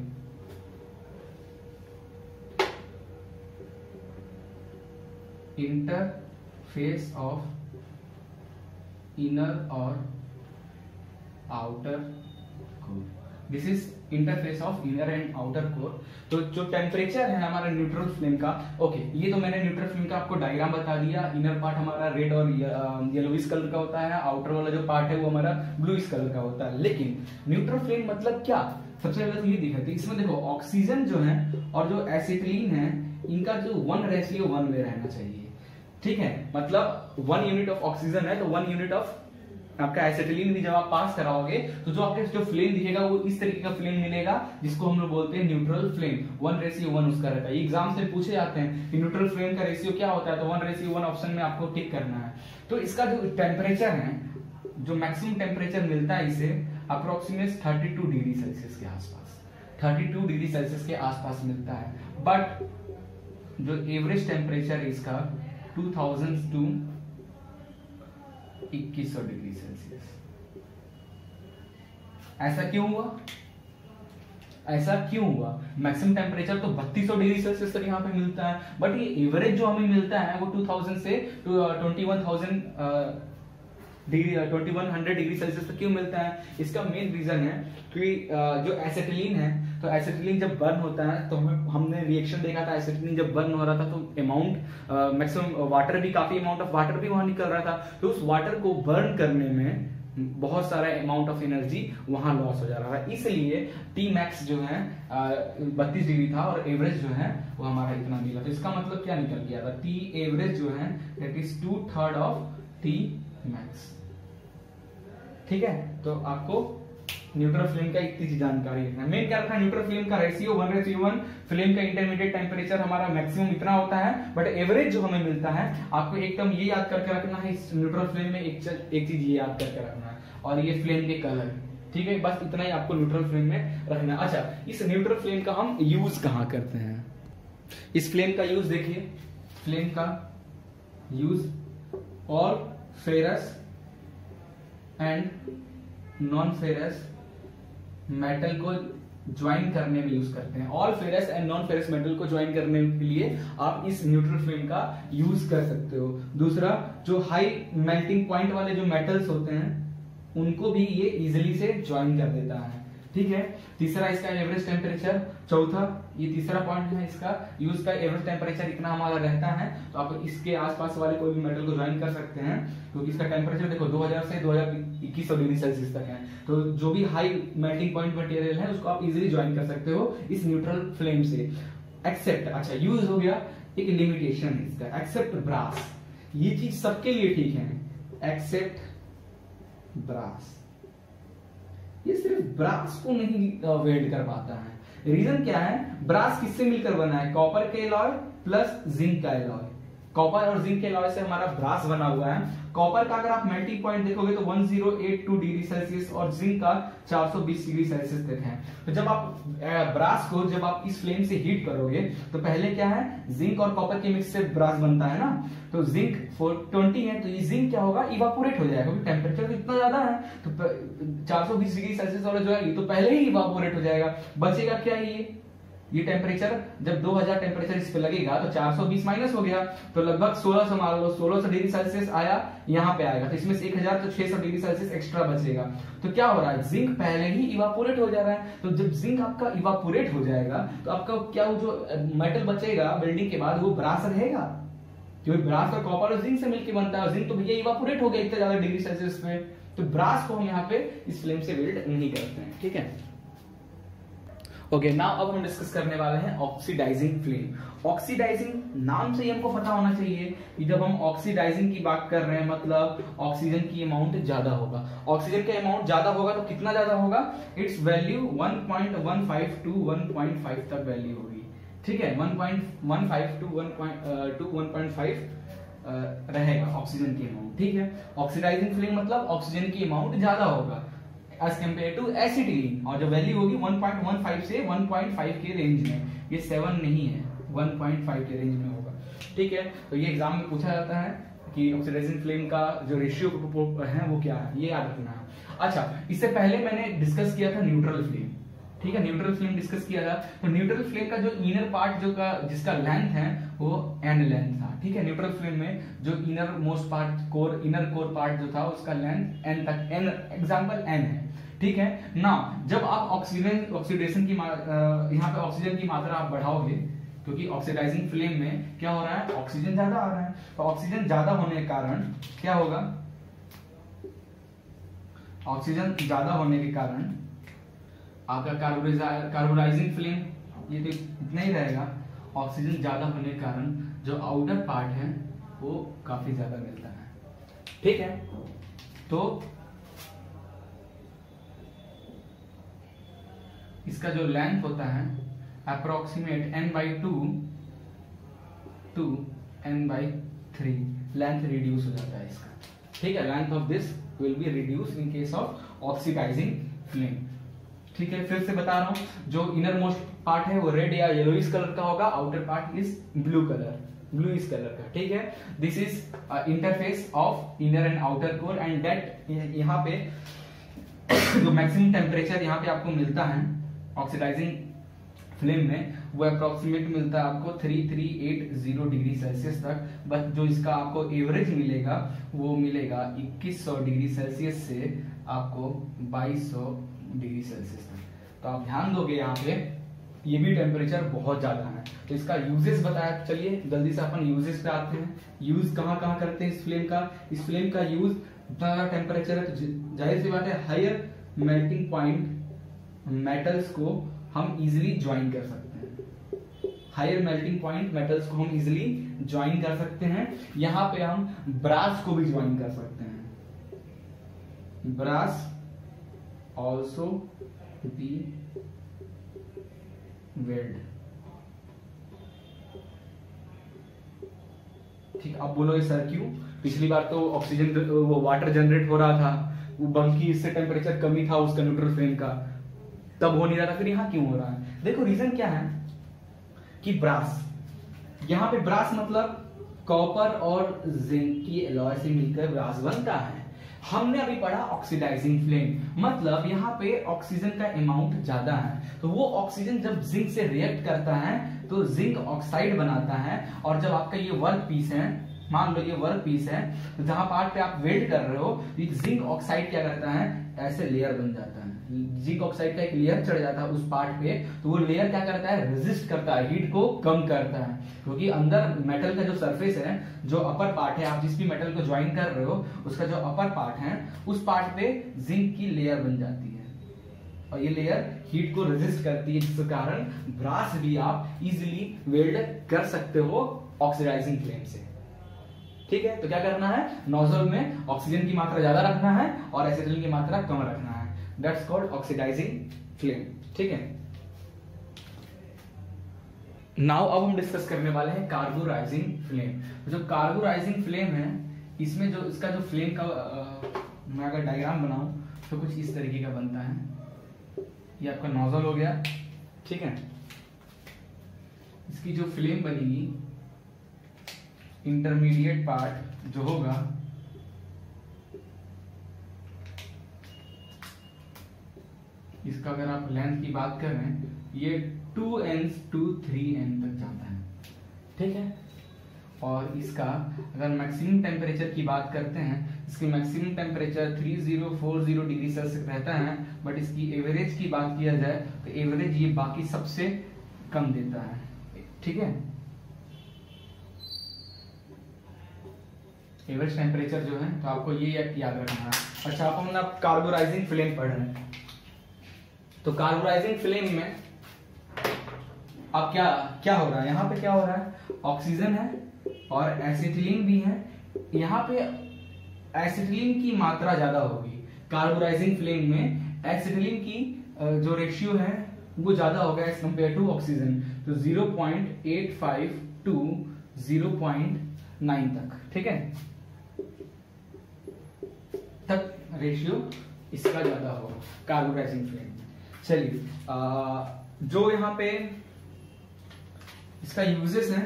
interface of inner और outer core this is interface of inner and outer core तो जो टेम्परेचर है हमारा न्यूट्रल फ्लेम का ओके ये तो मैंने न्यूट्रल फ्लेम का आपको डायग्राम बता दिया। इनर पार्ट हमारा रेड और येलोइस कलर का होता है आउटर वाला जो पार्ट है वो हमारा ब्लूइस कलर का होता है। लेकिन न्यूट्रल फ्लेम मतलब क्या? सबसे पहले तो ये दिखाते इसमें देखो ऑक्सीजन जो है और जो एसिटिलीन है, इनका जो वन रेशियो वन वे रहना चाहिए। ठीक है? मतलब वन यूनिट ऑफ़ ऑक्सीजन है तो वन यूनिट ऑफ़ आपका एसिटिलीन भी जब आप पास कराओगे तो जो आपके जो फ्लेम दिखेगा, वो इस तरीके का फ्लेम मिलेगा, जिसको हम लोग बोलते हैं neutral flame one ratio one उसका रहता है। एग्ज़ाम से पूछे जाते हैं कि न्यूट्रल फ्लेम का रेशियो क्या होता है तो वन रेशियो वन ऑप्शन में आपको टिक करना है। तो इसका जो टेम्परेचर है, जो मैक्सिमम टेम्परेचर मिलता है इसे अप्रोक्सीमेट थर्टी डिग्री सेल्सियस के आसपास। थर्टी डिग्री सेल्सियस के आसपास मिलता है। बट जो एवरेज टेम्परेचर है इसका टू थाउज़ेंड टू इक्कीस डिग्री सेल्सियस। ऐसा क्यों हुआ? ऐसा क्यों हुआ? मैक्सिमम टेम्परेचर तो 3200 डिग्री सेल्सियस तक यहाँ पे मिलता है बट ये एवरेज जो हमें मिलता है, वो 2000 से twenty one thousand degree twenty one hundred degree Celsius तक क्यों मिलता है? इसका मेन रीजन है कि जो एसेटिलीन है तो एसिटिलीन जब बर्न होता है तो हमें, हमने रिएक्शन देखा था एसिटिलीन जब बर्न हो रहा था तो अमाउंट मैक्सिमम वाटर भी काफ़ी अमाउंट ऑफ़ वाटर भी वहाँ निकल रहा था। तो उस वाटर को बर्न करने में बहुत सारा अमाउंट ऑफ़ एनर्जी वहाँ लॉस हो जा रहा था। इसलिए टी मैक्स जो है बत्तीस डिग्री था और एवरेज जो है, वो हमारा इतना मिला। तो इसका मतलब क्या निकल गया था? टी एवरेज जो है that is two third of T max ठीक है? तो आपको न्यूट्रल फ्लेम का इतनी सी जानकारी रखना मेन क्या रखना न्यूट्रल फ्लेम का ratio one ratio one flame का इंटरमीडिएट टेम्परेचर हमारा मैक्सिमम इतना होता है बट एवरेज जो हमें मिलता है, आपको एकदम ये याद करके रखना है, इस न्यूट्रल फ्लेम में एक एक चीज़ ये याद करके रखना है, और ये फ्लेम के कलर ठीक है, बस इतना ही आपको न्यूट्रल फ्लेम में रखना है। अच्छा इस न्यूट्रल फ्लेम का हम यूज़ कहाँ करते हैं? इस फ्लेम का यूज़ देखिए, फ्लेम का यूज़ और ferrous and non ferrous metal को ज्वाइन करने में यूज़ करते हैं। All ferrous and non ferrous metal को ज्वाइन करने के लिए आप इस न्यूट्रल फ्लेम का यूज़ कर सकते हो। दूसरा, जो हाई मेल्टिंग पॉइंट वाले जो मेटल्स होते हैं, उनको भी ये इजिली से ज्वाइन कर देता है। ठीक है? तीसरा इसका एवरेज टेम्परेचर चौथा, ये तीसरा पॉइंट है इसका यूज़ का एवरेज टेम्परेचर इतना हमारा रहता है तो आप इसके आसपास वाले कोई भी मेटल को ज्वाइन कर सकते हैं, क्योंकि तो इसका टेम्परेचर देखो 2000 से 2100 डिग्री सेल्सियस तक है। तो जो भी हाई मेल्टिंग पॉइंट मटेरियल है, उसको आप इजिली ज्वाइन कर सकते हो इस न्यूट्रल फ्लेम से। एक्सेप्ट अच्छा यूज़ हो गया, एक लिमिटेशन है इसका। एक्सेप्ट ब्रास ये चीज़ सबके लिए ठीक है। एक्सेप्ट ब्रास ये सिर्फ़ ब्रास को नहीं वेल्ड कर पाता है। रीजन क्या है? ब्रास किससे मिलकर बना है? कॉपर के एलॉय प्लस जिंक का एलॉय। कॉपर और जिंक के एलॉय से हमारा ब्रास बना हुआ है। कॉपर का अगर आप मेल्टिंग पॉइंट देखोगे तो 1082 डिग्री सेल्सियस और जिंक का 420 डिग्री सेल्सियस तक है। तो जब आप ब्रास को जब आप इस फ्लेम से हीट करोगे तो पहले क्या है? जिंक और कॉपर के मिक्स से ब्रास बनता है ना। तो जिंक ट्वेंटी है तो ये जिंक क्या होगा? इवापोरेट हो जाएगा, क्योंकि टेम्परेचर तो इतना ज़्यादा है। तो 420 डिग्री सेल्सियस वाला जो है, ये तो पहले ही इवापोरेट हो जाएगा। बचेगा क्या ये? ये टेम्परेचर जब 2000 टेम्परेचर इस पे लगेगा तो 420 माइनस हो गया तो लगभग 1600 मान लो 1600 डिग्री सेल्सियस आया, यहाँ पे आएगा। तो इसमें से 1000 तो 600 डिग्री सेल्सियस एक्स्ट्रा बचेगा। तो क्या हो रहा है? जिंक पहले ही इवापोरेट हो जा रहा है। तो जब जिंक आपका इवापोरेट हो जाएगा तो आपका क्या वो जो मेटल बचेगा बिल्डिंग के बाद, वो ब्रास रहेगा? क्योंकि ब्रास का कॉपर और जिंक से मिलकर बनता है जिंक तो भैया इवापोरेट हो गया इतना ज़्यादा डिग्री सेल्सियस में। तो ब्रास को हम यहाँ पे इस फ्लेम से वेल्ड नहीं करते हैं, ठीक है? ओके नाउ अब हम डिस्कस करने वाले हैं ऑक्सीडाइजिंग फ्लेम ऑक्सीडाइजिंग नाम से ही हमको पता होना चाहिए कि जब हम ऑक्सीडाइजिंग की बात कर रहे हैं मतलब ऑक्सीजन की अमाउंट ज़्यादा होगा। ऑक्सीजन का अमाउंट ज़्यादा होगा तो कितना ज़्यादा होगा? इट्स वैल्यू 1.15 टू 1.5 तक वैल्यू होगी। ठीक है? 1.15 टू 1. टू 1.5 रहेगा ऑक्सीजन की अमाउंट ठीक है? ऑक्सीडाइजिंग फ्लेम मतलब ऑक्सीजन की अमाउंट ज़्यादा होगा। एज कंपेयर टू एसिटिलीन और जो वैल्यू होगी 1.15 से 1.5 के रेंज में। ये 7 नहीं है 1.5 के रेंज में होगा। ठीक है? तो ये एग्ज़ाम में पूछा जाता है कि ऑक्सीडाइजिंग फ्लेम का जो रेशियो है, वो क्या है? ये याद रखना। है अच्छा इससे पहले मैंने डिस्कस किया था न्यूट्रल फ्लेम ठीक है? न्यूट्रल फ्लेम डिस्कस किया था। तो न्यूट्रल फ्लेम का जो इनर पार्ट जो का, जिसका लेंथ है, वो एन लेंथ था। ठीक है? न्यूट्रल फ्लेम में जो innermost part core inner core part जो था, उसका लेंथ एन तक एन एग्जांपल एन है। ठीक है? ना जब आप ऑक्सीजन ऑक्सीडेशन की यहाँ पे ऑक्सीजन की मात्रा आप बढ़ाओगे, क्योंकि ऑक्सीडाइजिंग फ्लेम में क्या हो रहा है? ऑक्सीजन ज़्यादा आ रहा है। तो ऑक्सीजन ज़्यादा होने के कारण क्या होगा? ऑक्सीजन ज़्यादा होने के कारण आपका कार्बोराइजिंग फ्लेम ये तो इतना ही रहेगा। ऑक्सीजन ज़्यादा होने के कारण जो आउटर पार्ट है, वो काफ़ी ज़्यादा मिलता है। ठीक है? तो इसका जो लेंथ होता है approximate N by two two N by three length reduce हो जाता है इसका। ठीक है length of this will be reduce in case of oxidising flame ठीक है, फिर से बता रहा हूँ, जो इनर मोस्ट पार्ट है, वो रेड या येलोइश कलर का होगा outer part is blue colour blue इस कलर का। ठीक है this is interface of inner and outer core and that यहाँ पे जो मैक्सिमम टेम्परेचर यहाँ पे आपको मिलता है ऑक्सीडाइजिंग फ्लेम में, वो अप्रोक्सीमेट मिलता है आपको 3380 डिग्री सेल्सियस तक बट जो इसका आपको एवरेज मिलेगा, वो मिलेगा 2100 डिग्री सेल्सियस से आपको 2200 डिग्री सेल्सियस तक। तो आप ध्यान दोगे यहाँ पे, ये भी टेम्परेचर बहुत ज़्यादा है। तो इसका यूजेस बताया चलिए जल्दी से अपन यूजेस पे आते हैं। यूज़ कहाँ कहाँ करते हैं इस फ्लेम का? इस फ्लेम का यूज़ टेम्परेचर है तो ज़ाहिर सी बात है हायर मेल्टिंग पॉइंट मेटल्स को हम इजिली ज्वाइन कर सकते हैं। हायर मेल्टिंग पॉइंट मेटल्स को हम इजिली ज्वाइन कर सकते हैं। यहाँ पे हम ब्रास को भी ज्वाइन कर सकते हैं। ब्रास ऑल्सो बी वेल्ड ठीक, अब बोलो सर क्यों? पिछली बार तो ऑक्सीजन वो वाटर जनरेट हो रहा था। वो बल्कि इससे टेम्परेचर कमी था उसका न्यूट्रल फ्रेम का। तब हो नहीं रहा था, फिर यहाँ क्यों हो रहा है? देखो रीजन क्या है? कि ब्रास यहाँ पे ब्रास मतलब कॉपर और जिंक की एलॉय से मिलकर ब्रास बनता है। हमने अभी पढ़ा ऑक्सीडाइजिंग फ्लेम मतलब यहाँ पे ऑक्सीजन का अमाउंट ज़्यादा है। तो वो ऑक्सीजन जब जिंक से रिएक्ट करता है तो जिंक ऑक्साइड बनाता है। और जब आपका ये वर्क पीस है, मान लो ये वर्क पीस है तो जहाँ पार्ट पे आप वेल्ड कर रहे हो तो जिंक ऑक्साइड क्या करता है? ऐसे लेयर बन जाता है। जिंक ऑक्साइड का एक लेयर चढ़ जाता है उस पार्ट पे तो वो लेयर क्या करता है? रेजिस्ट करता है हीट को कम करता है। क्योंकि अंदर मेटल का जो सरफेस है, जो अपर पार्ट है, आप जिस भी मेटल को ज्वाइन कर रहे हो, उसका जो अपर पार्ट है, उस पार्ट पे जिंक की लेयर बन जाती है। और ये लेयर हीट को रेजिस्ट करती है जिस कारण ब्रास भी आप इजिली वेल्ड कर सकते हो ऑक्सीडाइजिंग फ्लेम से। ठीक है? तो क्या करना है? नोजल में ऑक्सीजन की मात्रा ज़्यादा रखना है और एसिटिलीन की मात्रा कम रखना है। दैट्स कॉल्ड ऑक्सीडाइजिंग फ्लेम ठीक है? नाउ अब हम डिस्कस करने वाले हैं कार्बोराइजिंग फ्लेम जो कार्बोराइजिंग फ्लेम है इसमें जो इसका जो फ्लेम का आ, मैं अगर डायग्राम बनाऊँ तो कुछ इस तरीके का बनता है। ये आपका नोजल हो गया। ठीक है? इसकी जो फ्लेम बनेगी इंटरमीडिएट पार्ट जो होगा इसका अगर आप लेंथ की बात कर रहे हैं, ये two N to three N तक जाता है। ठीक है? और इसका अगर मैक्सिमम टेम्परेचर की बात करते हैं, इसकी मैक्सिमम टेम्परेचर 3040 डिग्री सेल्सियस रहता है बट इसकी एवरेज की बात किया जाए तो एवरेज ये बाकी सबसे कम देता है। ठीक है? एवरेज टेम्परेचर जो है तो आपको ये याद रखना है। अच्छा आप हम कार्बोराइजिंग फ्लेम पढ़ रहे हैं। तो कार्बोराइजिंग फ्लेम में अब क्या क्या हो रहा है? यहाँ पे क्या हो रहा है? ऑक्सीजन है और एसिटिलीन भी है। यहाँ पे एसिटिलीन की मात्रा ज़्यादा होगी। कार्बोराइजिंग फ्लेम में एसिटिलीन की जो रेशियो है, वो ज़्यादा होगा एज कंपेयर टू ऑक्सीजन तो 0.85 टू 0.9 तक। ठीक है? तक रेशियो इसका ज़्यादा होगा कार्बोराइजिंग फ्लेम चलिए जो यहाँ पे इसका यूजेस है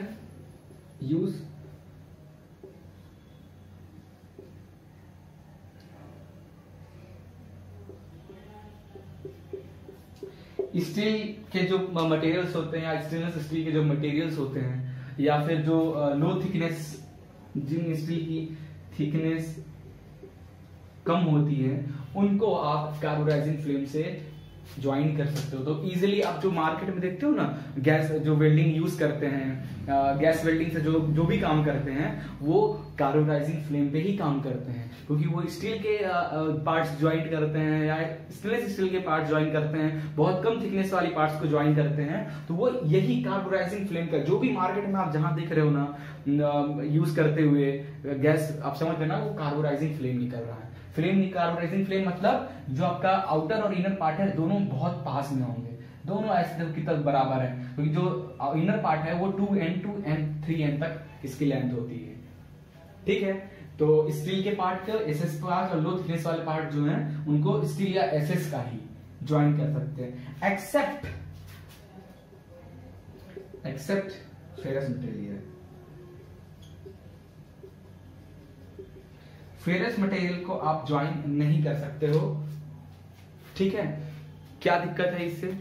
यूज़ स्टील के जो मटेरियल्स होते हैं या स्टेनलेस स्टील के जो मटेरियल्स होते हैं, या फिर जो लो थिकनेस जिन स्टील की थिकनेस कम होती है, उनको आप कार्बोराइजिंग फ्लेम से ज्वाइन कर सकते हो। तो इजीली आप जो मार्केट में देखते हो ना गैस जो वेल्डिंग यूज़ करते हैं गैस वेल्डिंग से जो जो भी काम करते हैं, वो कार्बोराइजिंग फ्लेम पे ही काम करते हैं। क्योंकि वो स्टील के पार्ट्स ज्वाइन करते हैं या स्टेनलेस स्टील के पार्ट ज्वाइन करते हैं, बहुत कम थिकनेस वाली पार्ट्स को ज्वाइन करते हैं तो वो यही कार्बोराइजिंग फ्लेम का, जो भी मार्केट में आप जहाँ देख रहे हो ना यूज़ करते हुए गैस आप समझ रहे ना, वो कार्बोराइजिंग फ्लेम निकल रहा है। फ्लेम कार्बोनाइजिंग फ्लेम मतलब जो आपका आउटर और इनर पार्ट है, दोनों बहुत पास में होंगे। दोनों ऐसे की तरफ़ बराबर है। क्योंकि तो जो इनर पार्ट है, वो two N to N three N तक इसकी लेंथ होती है। ठीक है? तो स्टील के पार्ट एस एस पार्ट और लो थिकनेस वाले पार्ट जो है, उनको स्टील या एस एस का ही ज्वाइन कर सकते हैं। Except except ferrous material ferrous material को आप ज्वाइन नहीं कर सकते हो। ठीक है? क्या दिक्कत है इससे?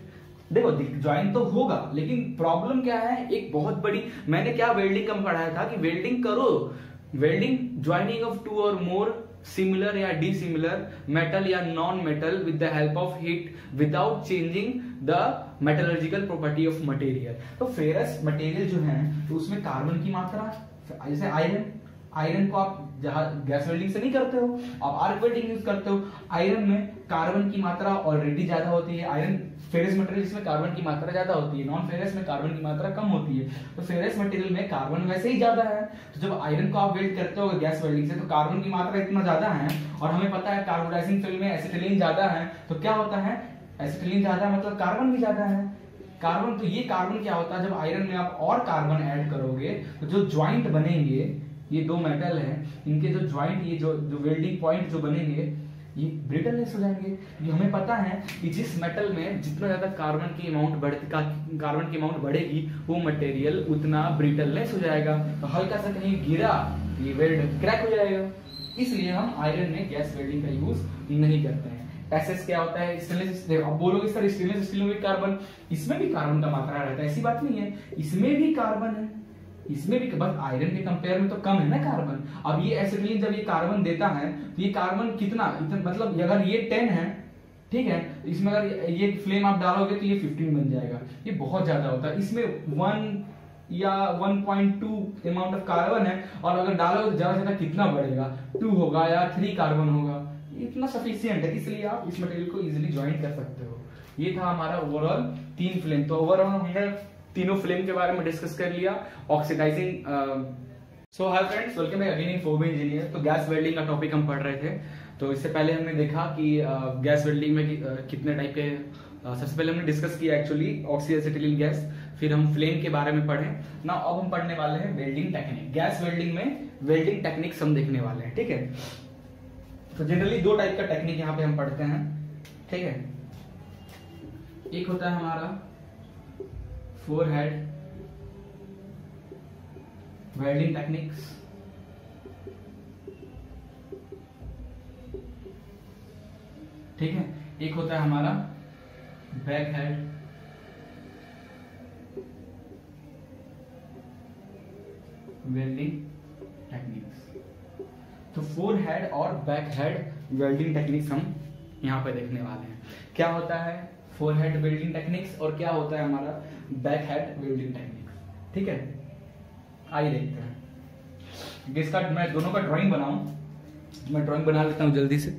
देखो ज्वाइन तो होगा, लेकिन प्रॉब्लम क्या है? एक बहुत बड़ी, मैंने क्या वेल्डिंग का पढ़ाया था कि वेल्डिंग करो। वेल्डिंग ज्वाइनिंग ऑफ़ टू और मोर सिमिलर या डी सिमिलर मेटल या non metal with the help of heat without changing the metallurgical property of material तो फेरस मटेरियल जो है तो उसमें कार्बन की मात्रा, जैसे आयरन आयरन को आप जहाँ गैस वेल्डिंग से नहीं करते हो, आप आर्क वेल्डिंग यूज़ करते हो आयरन में कार्बन की मात्रा ऑलरेडी ज़्यादा होती है आयरन फेरस मटेरियल जिसमें कार्बन की मात्रा ज़्यादा होती है नॉन फेरस में कार्बन की मात्रा कम होती है तो फेरस मटेरियल में कार्बन वैसे ही ज़्यादा है। तो जब आयरन को आप वेल्ड करते हो गैस वेल्डिंग से तो कार्बन की मात्रा इतना ज़्यादा है, और हमें पता है कार्बोडाइजिंग फ़िल्म में एसिटिलीन ज़्यादा है तो क्या होता है? एसिटिलीन ज़्यादा मतलब कार्बन भी ज़्यादा है। कार्बन तो ये कार्बन क्या होता है? जब आयरन में आप और कार्बन ऐड करोगे तो जो ज्वाइंट बनेंगे ये दो मेटल हैं। इनके जो ज्वाइंट ये जो जो वेल्डिंग पॉइंट जो बनेंगे, ये ब्रिटलनेस हो जाएँगे ये हमें पता है कि जिस मेटल में जितना ज़्यादा कार्बन की अमाउंट बढ़ कार्बन की अमाउंट बढ़ेगी, वो मटेरियल उतना ब्रिटलनेस हो जाएगा तो हल्का सा कहीं गिरा, ये वेल्ड क्रैक हो जाएगा। इसलिए हम आयरन में गैस वेल्डिंग का यूज़ नहीं करते हैं। एसएस क्या होता है? स्टेनलेस स्टील अब बोलोगे, सर स्टेनलेस स्टील में कार्बन इसमें भी कार्बन का मात्रा रहता है। ऐसी बात नहीं है। इसमें भी कार्बन है। इसमें भी बस आयरन के कंपेयर में तो कम है ना कार्बन अब ये एसिटिलीन जब ये कार्बन देता है तो ये कार्बन कितना इतना मतलब अगर ये टेन है, ठीक है, इसमें अगर ये फ्लेम आप डालोगे तो ये फिफ्टीन बन जाएगा। ये बहुत ज़्यादा होता है। इसमें वन या 1.2 अमाउंट ऑफ़ कार्बन है, और अगर डालोगे तो ज़्यादा से ज़्यादा कितना बढ़ेगा? टू होगा या थ्री कार्बन होगा। इतना सफिशियंट है, इसलिए आप इस मटेरियल को इजिली ज्वाइन कर सकते हो। ये था हमारा ओवरऑल तीन फ्लेम तो ओवरऑल हमने तीनों फ्लेम के बारे में डिस्कस कर लिया। Oxidising so hi friends welcome again in Phoebe engineer तो गैस वेल्डिंग का टॉपिक हम पढ़ रहे थे। तो इससे पहले हमने देखा कि gas uh, welding uh uh, कितने टाइप के uh, सबसे पहले हमने डिस्कस किया एक्चुअली ऑक्सीएसिटिलीन गैस फिर हम फ्लेम के बारे में पढ़े। ना अब हम पढ़ने वाले हैं वेल्डिंग टेक्निक गैस वेल्डिंग में वेल्डिंग टेक्निक्स हम देखने वाले हैं ठीक है? तो जनरली दो टाइप का टेक्निक यहाँ पे हम पढ़ते हैं ठीक है? एक होता है हमारा forehead, welding techniques, ठीक है? एक होता है हमारा बैक हेड वेल्डिंग टेक्निक्स तो फोर हेड और बैक हेड वेल्डिंग टेक्निक्स हम यहाँ पे देखने वाले हैं। क्या होता है? फोर हेड वेल्डिंग टेक्निक्स और क्या होता है हमारा? बैक हेड वेल्डिंग टेक्निक्स ठीक है? आइए देखते हैं। इसका मैं दोनों का ड्राइंग बनाऊँ। मैं ड्राइंग बना लेता हूँ जल्दी से।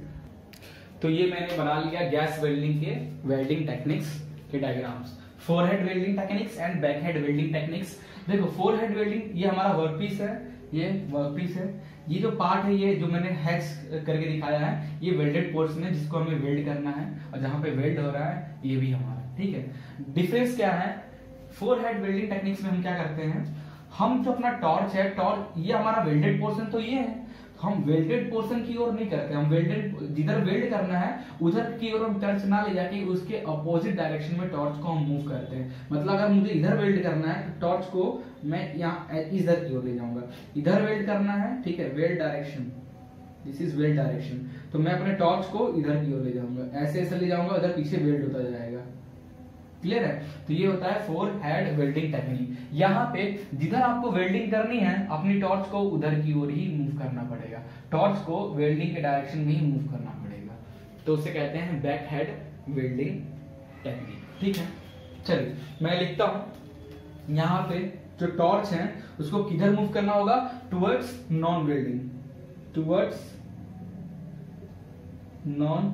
तो ये मैंने बना लिया गैस वेल्डिंग के वेल्डिंग टेक्निक्स के diagrams forehand welding techniques and backhand welding techniques देखो फोर हेड वेल्डिंग ये हमारा वर्क पीस है। ये वर्क पीस है। ये जो पार्ट है, ये जो मैंने हैक्स करके दिखाया है, ये वेल्डेड पोर्शन है, जिसको हमें वेल्ड करना है, और जहाँ पे वेल्ड हो रहा है, ये भी हमारा, ठीक है? डिफरेंस क्या है? फोर हेड वेल्डिंग टेक्निक्स में हम क्या करते हैं? हम जो अपना टॉर्च है टॉर्च ये हमारा वेल्डेड पोर्शन तो ये है। हम वेल्डेड पोर्शन की ओर नहीं करते हम वेल्डेड जिधर वेल्ड करना है, उधर की ओर हम टर्च ना ले जाके उसके अपोजिट डायरेक्शन में टॉर्च को हम मूव करते हैं। मतलब अगर मुझे इधर वेल्ड करना है तो टॉर्च को मैं यहाँ इधर की ओर ले जाऊँगा। इधर वेल्ड करना है, ठीक है weld direction this is weld direction तो मैं अपने टॉर्च को इधर की ओर ले जाऊँगा। ऐसे ऐसे ले जाऊँगा, उधर पीछे वेल्ड होता जाएगा। क्लियर है? तो ये होता है फोर हेड वेल्डिंग टेक्निक यहाँ पे जिधर आपको वेल्डिंग करनी है, अपनी टॉर्च को उधर की ओर ही मूव करना पड़ेगा। टॉर्च को वेल्डिंग के डायरेक्शन में ही मूव करना पड़ेगा। तो उसे कहते हैं बैक हेड वेल्डिंग टेक्निक ठीक है? चलिए, मैं लिखता हूँ। यहाँ पे जो टॉर्च है, उसको किधर मूव करना होगा? Towards non welding towards non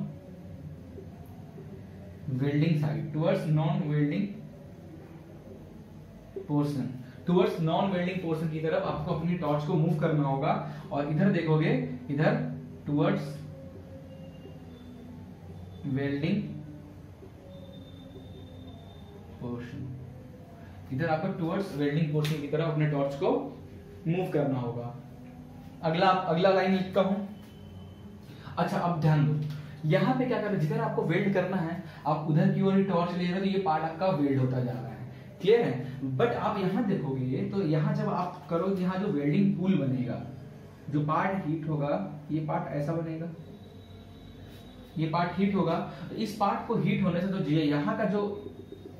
welding side towards non welding portion towards non welding portion की तरफ़ आपको अपनी टॉर्च को मूव करना होगा और इधर देखोगे, इधर टुवर्ड्स वेल्डिंग पोर्शन इधर आपको टुवर्ड्स वेल्डिंग पोर्शन की तरफ़ अपने टॉर्च को मूव करना होगा। अगला अगला लाइन लिखता हूँ। अच्छा अब ध्यान दो। यहाँ पे क्या करना जिधर आपको वेल्ड करना है आप उधर की ओर टॉर्च ले रहे हो तो ये पार्ट आपका वेल्ड होता जा रहा है। क्लियर है? बट आप यहाँ देखोगे तो यहाँ जब आप करो यहाँ जो वेल्डिंग पूल बनेगा, जो पार्ट हीट होगा, ये पार्ट ऐसा बनेगा। ये पार्ट हीट होगा। इस पार्ट को हीट होने से तो जी यहाँ का जो,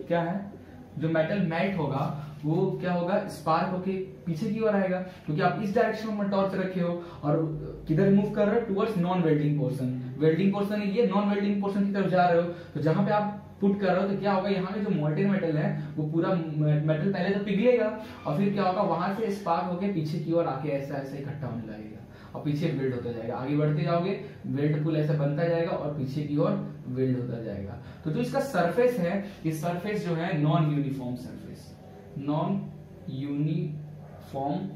क्या है? जो मेटल मेल्ट होगा, वो क्या होगा? स्पार्क होके पीछे की ओर आएगा। क्योंकि आप इस डायरेक्शन में टॉर्च रखे हो, और किधर मूव कर रहे हो? Towards non welding portion welding portion ये नॉन वेल्डिंग पोर्शन की तरफ़ जा रहे हो तो जहाँ पे आप पुट कर रहे हो तो क्या होगा, यहाँ पे जो मोल्टेन मेटल है, वो पूरा मेटल पहले तो पिघलेगा, और फिर क्या होगा, वहाँ से स्पार्क होके पीछे की ओर आके ऐसा ऐसा इकट्ठा होने लगेगा, और पीछे वेल्ड होता जाएगा। आगे बढ़ते जाओगे वेल्ड पुल ऐसा बनता जाएगा, और पीछे की ओर वेल्ड होता जाएगा। तो जो इसका सरफेस है, ये सरफेस जो है non uniform surface non uniform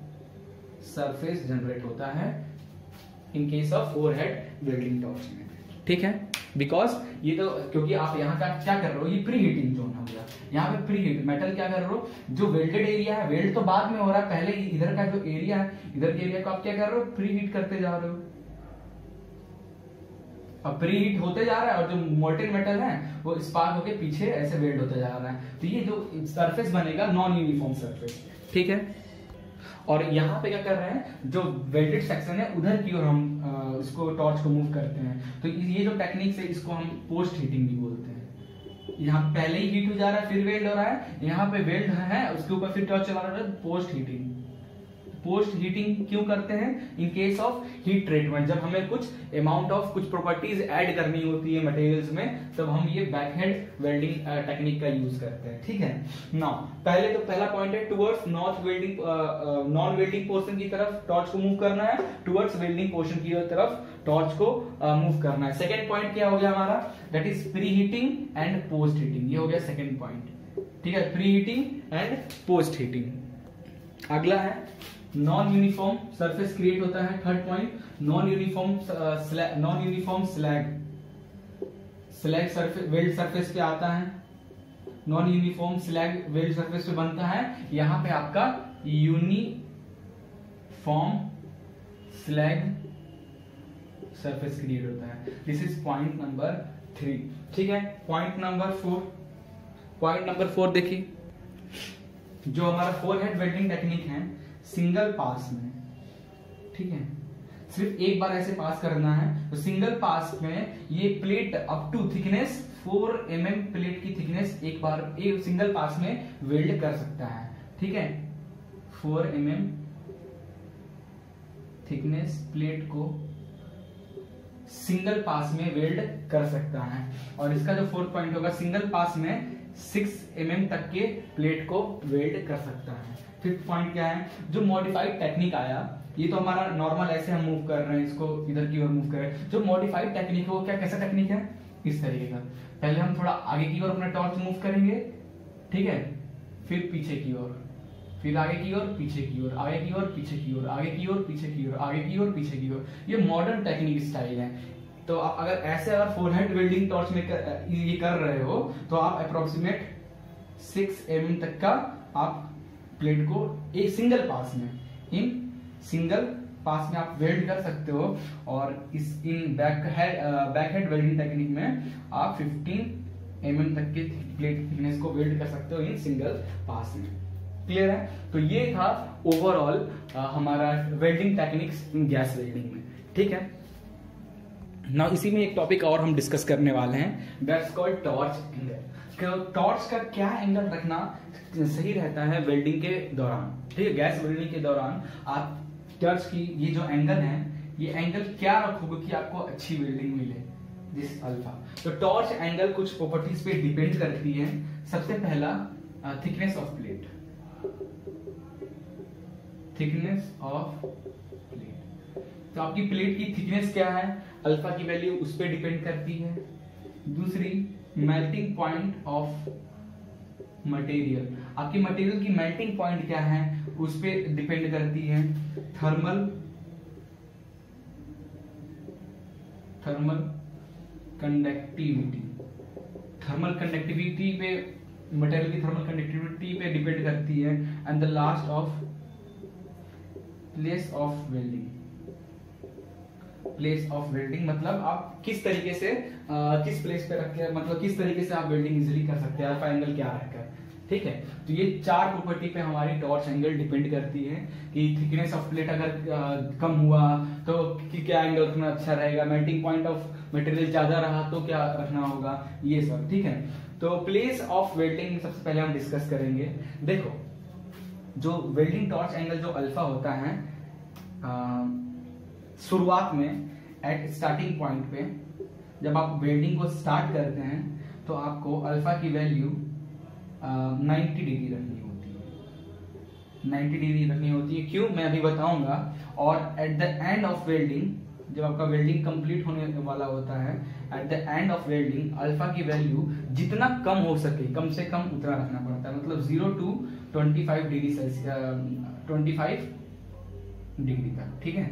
surface generate होता है in case of forehand welding torch में। ठीक है? बिकॉज़ ये तो क्योंकि आप यहाँ का क्या कर रहे हो? ये प्री हीटिंग जोन हो गया यहाँ पे प्री हीट मेटल क्या कर रहे हो? जो वेल्डेड एरिया है वेल्ड तो बाद में हो रहा है पहले इधर का जो एरिया है इधर के एरिया को आप क्या कर रहे हो? प्री हीट करते जा रहे हो। अब प्री हीट होते जा रहा है और जो मोल्टेन मेटल है वो स्पार्क होके पीछे ऐसे वेल्ड होते जा रहा है। तो ये जो सरफेस बनेगा नॉन यूनिफॉर्म सरफेस ठीक है? और यहाँ पे क्या कर रहे हैं, जो वेल्डेड सेक्शन है, उधर की ओर हम इसको टॉर्च को मूव करते हैं। तो ये जो टेक्निक है, इसको हम पोस्ट हीटिंग भी बोलते हैं। यहाँ पहले ही हीट हो जा रहा है, फिर वेल्ड हो रहा है, यहाँ पे वेल्ड है, उसके ऊपर फिर टॉर्च चला रहा है पोस्ट हीटिंग पोस्ट हीटिंग क्यों करते हैं? In case of heat treatment जब हमें कुछ अमाउंट ऑफ़ कुछ प्रॉपर्टीज़ ऐड करनी होती है मटेरियल्स में तब हम ये बैकहेड वेल्डिंग टेक्निक का यूज़ करते हैं। ठीक है? नाउ पहले तो पहला पॉइंट है towards north welding non welding portion की तरफ़ टॉर्च को मूव करना है टुवर्ड्स वेल्डिंग पोर्शन की तरफ़ टॉर्च को मूव uh, करना है। सेकेंड पॉइंट क्या हो गया हमारा? That is pre heating and post heating ये हो गया सेकेंड पॉइंट ठीक है? Pre heating and post heating अगला है नॉन यूनिफॉर्म सरफेस क्रिएट होता है third point non uniform non uniform slag slag surface weld surface पे आता है। Non uniform slag weld surface पे बनता है। यहाँ पे आपका यूनिफॉर्म स्लैग सरफेस क्रिएट होता है। This is point number three ठीक है? Point number four point number four देखिए। जो हमारा फोर हेड वेल्डिंग टेक्निक है सिंगल पास में, ठीक है? सिर्फ़ एक बार ऐसे पास करना है तो सिंगल पास में ये plate up to thickness four M M plate की थिकनेस एक बार एक सिंगल पास में वेल्ड कर सकता है, ठीक है? Four M M thickness plate को सिंगल पास में वेल्ड कर सकता है। और इसका जो फोर्थ पॉइंट होगा, सिंगल पास में सिक्स एम mm तक के प्लेट को वेल्ड कर सकता है। फिफ्थ पॉइंट क्या है? जो मॉडिफाइड टेक्निक आया ये तो हमारा नॉर्मल ऐसे हम मूव कर रहे हैं इसको इधर की ओर मूव कर रहे हैं। जो मॉडिफाइड टेक्निक है वो क्या कैसा टेक्निक है? इस तरीके का। पहले हम थोड़ा आगे की ओर अपना टॉर्च मूव करेंगे ठीक है? फिर पीछे की ओर। फिर आगे की ओर पीछे की ओर। आगे की ओर पीछे की ओर। आगे की ओर पीछे की ओर। आगे की ओर पीछे की ओर। ये मॉडर्न टेक्निक स्टाइल है। तो आप अगर ऐसे अगर फोर हेड वेल्डिंग टॉर्च में कर, ये कर रहे हो तो आप अप्रोक्सीमेट सिक्स एम तक का आप प्लेट को एक सिंगल पास में, इन सिंगल पास में आप वेल्ड कर सकते हो और इस, in backhand backhand welding technique में आप 15 एम mm तक के प्लेट थिकनेस को वेल्ड कर सकते हो इन सिंगल पास में। क्लियर है? तो ये था ओवरऑल हमारा welding techniques in gas welding में। ठीक है? ना इसी में एक टॉपिक और हम डिस्कस करने वाले हैं। That's called torch angle torch का क्या एंगल रखना सही रहता है वेल्डिंग के दौरान? ठीक है गैस वेल्डिंग के दौरान आप टर्च की ये जो एंगल है, ये एंगल क्या रखोगे कि आपको अच्छी वेल्डिंग मिले? दिस अल्फ़ा तो टॉर्च एंगल कुछ प्रॉपर्टीज़ पे डिपेंड करती है। सबसे पहला thickness of plate thickness of plate तो आपकी प्लेट की थिकनेस क्या है? अल्फ़ा की वैल्यू उस पर डिपेंड करती है। दूसरी मेल्टिंग पॉइंट ऑफ़ मटेरियल आपकी मटेरियल की मेल्टिंग पॉइंट क्या है? उस पर डिपेंड करती है thermal thermal conductivity thermal conductivity पे मटेरियल की थर्मल कंडक्टिविटी पे डिपेंड करती है and the last of place of welding place of welding मतलब आप किस तरीके से आ, किस प्लेस पे रख के मतलब किस तरीके से आप वेल्डिंग इजिली कर सकते हैं अल्फ़ा एंगल क्या रखकर ठीक है? तो ये चार प्रॉपर्टी पे हमारी टॉर्च एंगल डिपेंड करती है कि थिकनेस ऑफ़ प्लेट अगर आ, कम हुआ तो क्या एंगल रखना अच्छा रहेगा मेल्टिंग पॉइंट ऑफ़ मटेरियल ज़्यादा रहा तो क्या रखना होगा ये सब ठीक है? तो प्लेस ऑफ़ वेल्डिंग सबसे पहले हम डिस्कस करेंगे। देखो जो वेल्डिंग टॉर्च एंगल जो अल्फ़ा होता है शुरुआत में एट स्टार्टिंग पॉइंट पे, जब आप वेल्डिंग को स्टार्ट करते हैं तो आपको अल्फ़ा की वैल्यू नाइन्टी डिग्री रखनी होती है। नाइन्टी डिग्री रखनी होती है। क्यों? मैं अभी बताऊँगा। और at the end of welding जब आपका वेल्डिंग कंप्लीट होने वाला होता है at the end of welding alpha की वैल्यू जितना कम हो सके, कम से कम उतना रखना पड़ता है। मतलब zero to twenty five degree Celsius twenty five degree तक, ठीक है?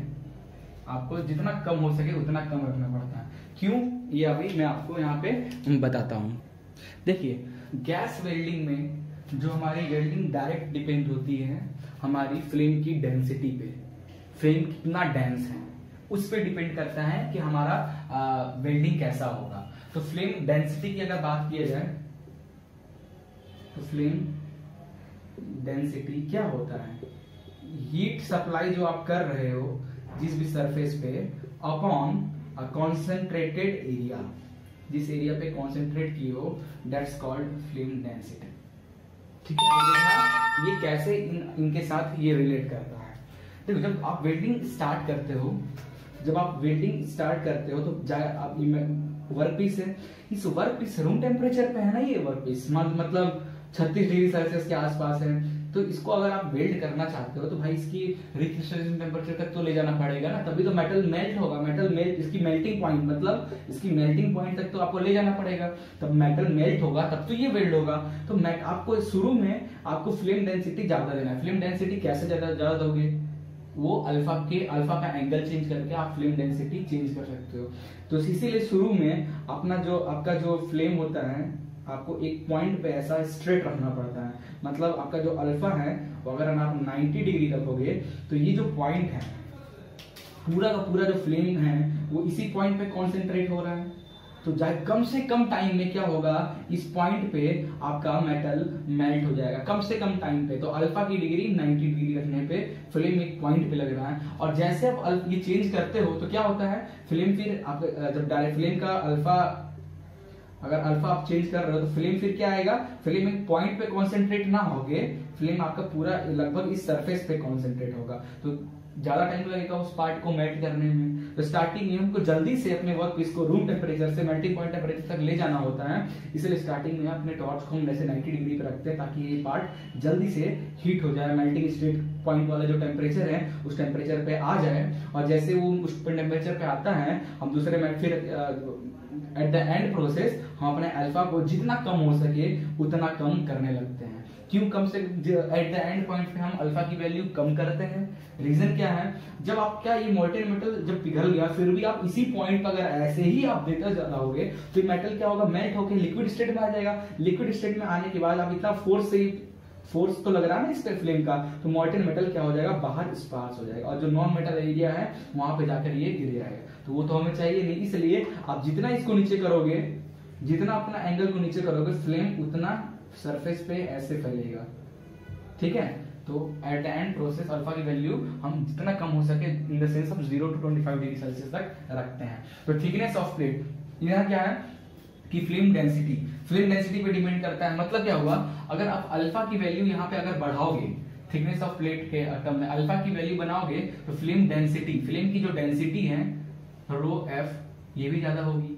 आपको जितना कम हो सके उतना कम रखना पड़ता है। क्यों? ये अभी मैं आपको यहाँ पे बताता हूँ। देखिए गैस वेल्डिंग में जो हमारी वेल्डिंग डायरेक्ट डिपेंड होती है हमारी फ्लेम की डेंसिटी पे। फ्लेम कितना डेंस है, उस पर डिपेंड करता है कि हमारा वेल्डिंग कैसा होगा। तो फ्लेम डेंसिटी की अगर बात किया जाए तो फ्लेम डेंसिटी क्या होता है? हीट सप्लाई जो आप कर रहे हो जिस भी सरफेस पे अपॉन अ कॉन्सेंट्रेटेड एरिया जिस एरिया पे कॉन्सेंट्रेट किए हो दैट्स कॉल्ड फ्लेम डेंसिटी ठीक है? तो ये कैसे इन, इनके साथ ये रिलेट करता है। देखो, जब आप वेल्डिंग स्टार्ट करते हो, जब आप वेल्डिंग स्टार्ट करते हो तो आप वर्क पीस है। इस वर्क पीस रूम टेम्परेचर पे है ना ये वर्क पीस मतलब 36 डिग्री सेल्सियस के आसपास है। तो इसको अगर आप वेल्ड करना चाहते हो तो भाई इसकी रिक्रिस्टलाइजेशन टेम्परेचर तक तो ले जाना पड़ेगा ना, तभी तो मेटल मेल्ट होगा। मेटल मेल्ट इसकी मेल्टिंग पॉइंट मतलब इसकी मेल्टिंग पॉइंट तक तो आपको ले जाना पड़ेगा। तब मेटल मेल्ट होगा, तब तो ये वेल्ड होगा। तो आपको शुरू में आपको फ्लेम डेंसिटी ज़्यादा देना है। फ्लेम डेंसिटी कैसे ज़्यादा ज़्यादा दोगे? वो अल्फ़ा के अल्फ़ा का एंगल चेंज करके आप फ्लेम डेंसिटी चेंज कर सकते हो। तो इसीलिए शुरू में अपना जो, आपका जो फ्लेम होता है आपको एक पॉइंट पे ऐसा स्ट्रेट रखना पड़ता है। मतलब आपका जो अल्फ़ा है, वो अगर आप 90 डिग्री रखोगे तो ये जो पॉइंट है, पूरा का पूरा जो फ्लेम है, वो इसी पॉइंट पे कॉन्सेंट्रेट हो रहा है। तो जाए, कम से कम टाइम में क्या होगा, इस पॉइंट पे आपका मेटल मेल्ट हो जाएगा। कम से कम टाइम पे। तो अल्फ़ा की डिग्री 90 डिग्री रखने पे फ़िल्म एक पॉइंट पे लग रहा है। और जैसे आप ये चेंज करते हो तो क्या होता है फ्लेम फिर आप, जब डायरेक्ट फ्लेम का अल्फ़ा अगर अल्फ़ा आप चेंज कर रहे हो तो फ़िल्म फिर क्या आएगा? फ्लेम एक पॉइंट पे कॉन्सेंट्रेट ना होगे फ्लेम आपका पूरा लगभग इस सरफेस पे कॉन्सेंट्रेट होगा। तो ज़्यादा टाइम लगेगा उस पार्ट को मेल्ट करने में। तो स्टार्टिंग में हमको जल्दी से अपने वर्क पीस को रूम टेम्परेचर से मेल्टिंग पॉइंट टेम्परेचर तक ले जाना होता है। इसलिए स्टार्टिंग में अपने टॉर्च को हम ऐसे 90 डिग्री पे रखते हैं ताकि ये पार्ट जल्दी से हीट हो जाए मेल्टिंग स्टेट पॉइंट वाला जो टेम्परेचर है, उस टेम्परेचर पे आ जाए। और जैसे वो उस टेम्परेचर पे आता है, हम दूसरे में फिर एट द एंड प्रोसेस हम अपने अल्फ़ा को जितना कम हो सके, उतना कम करने लगते हैं। क्यों कम से एट द एंड पॉइंट पे हम अल्फ़ा की वैल्यू कम करते हैं? रीजन क्या है? जब आप, क्या ये मोल्टेन मेटल जब पिघल गया, फिर भी आप इसी पॉइंट पर अगर ऐसे ही आप देते रहोगे तो मेटल क्या होगा? मेल्ट होकर लिक्विड स्टेट में आ जाएगा। लिक्विड स्टेट में आने के बाद आप इतना फोर्स से फोर्स तो लग रहा है ना इस पे फ्लेम का तो मोल्टेन मेटल क्या हो जाएगा? बाहर स्पार्स हो जाएगा। और जो नॉन मेटल एरिया है, वहाँ पे जाकर ये गिर जाएगा। तो वो तो हमें चाहिए नहीं, इसलिए आप जितना इसको नीचे करोगे, जितना अपना एंगल को नीचे करोगे फ्लेम उतना सरफेस पे ऐसे फैलेगा। ठीक है? तो at the end process alpha की वैल्यू हम जितना कम हो सके इन द सेंस हम zero to twenty five degree Celsius तक रखते हैं। तो थिकनेस ऑफ़ प्लेट यह क्या है? कि फ्लेम डेंसिटी फ्लेम डेंसिटी पे डिपेंड करता है। मतलब क्या हुआ? अगर आप अल्फ़ा की वैल्यू यहाँ पे अगर बढ़ाओगे थिकनेस ऑफ़ प्लेट के में अल्फ़ा की वैल्यू बनाओगे तो फ्लेम डेंसिटी फ्लेम की जो डेंसिटी है रो एफ़ ये भी ज़्यादा होगी।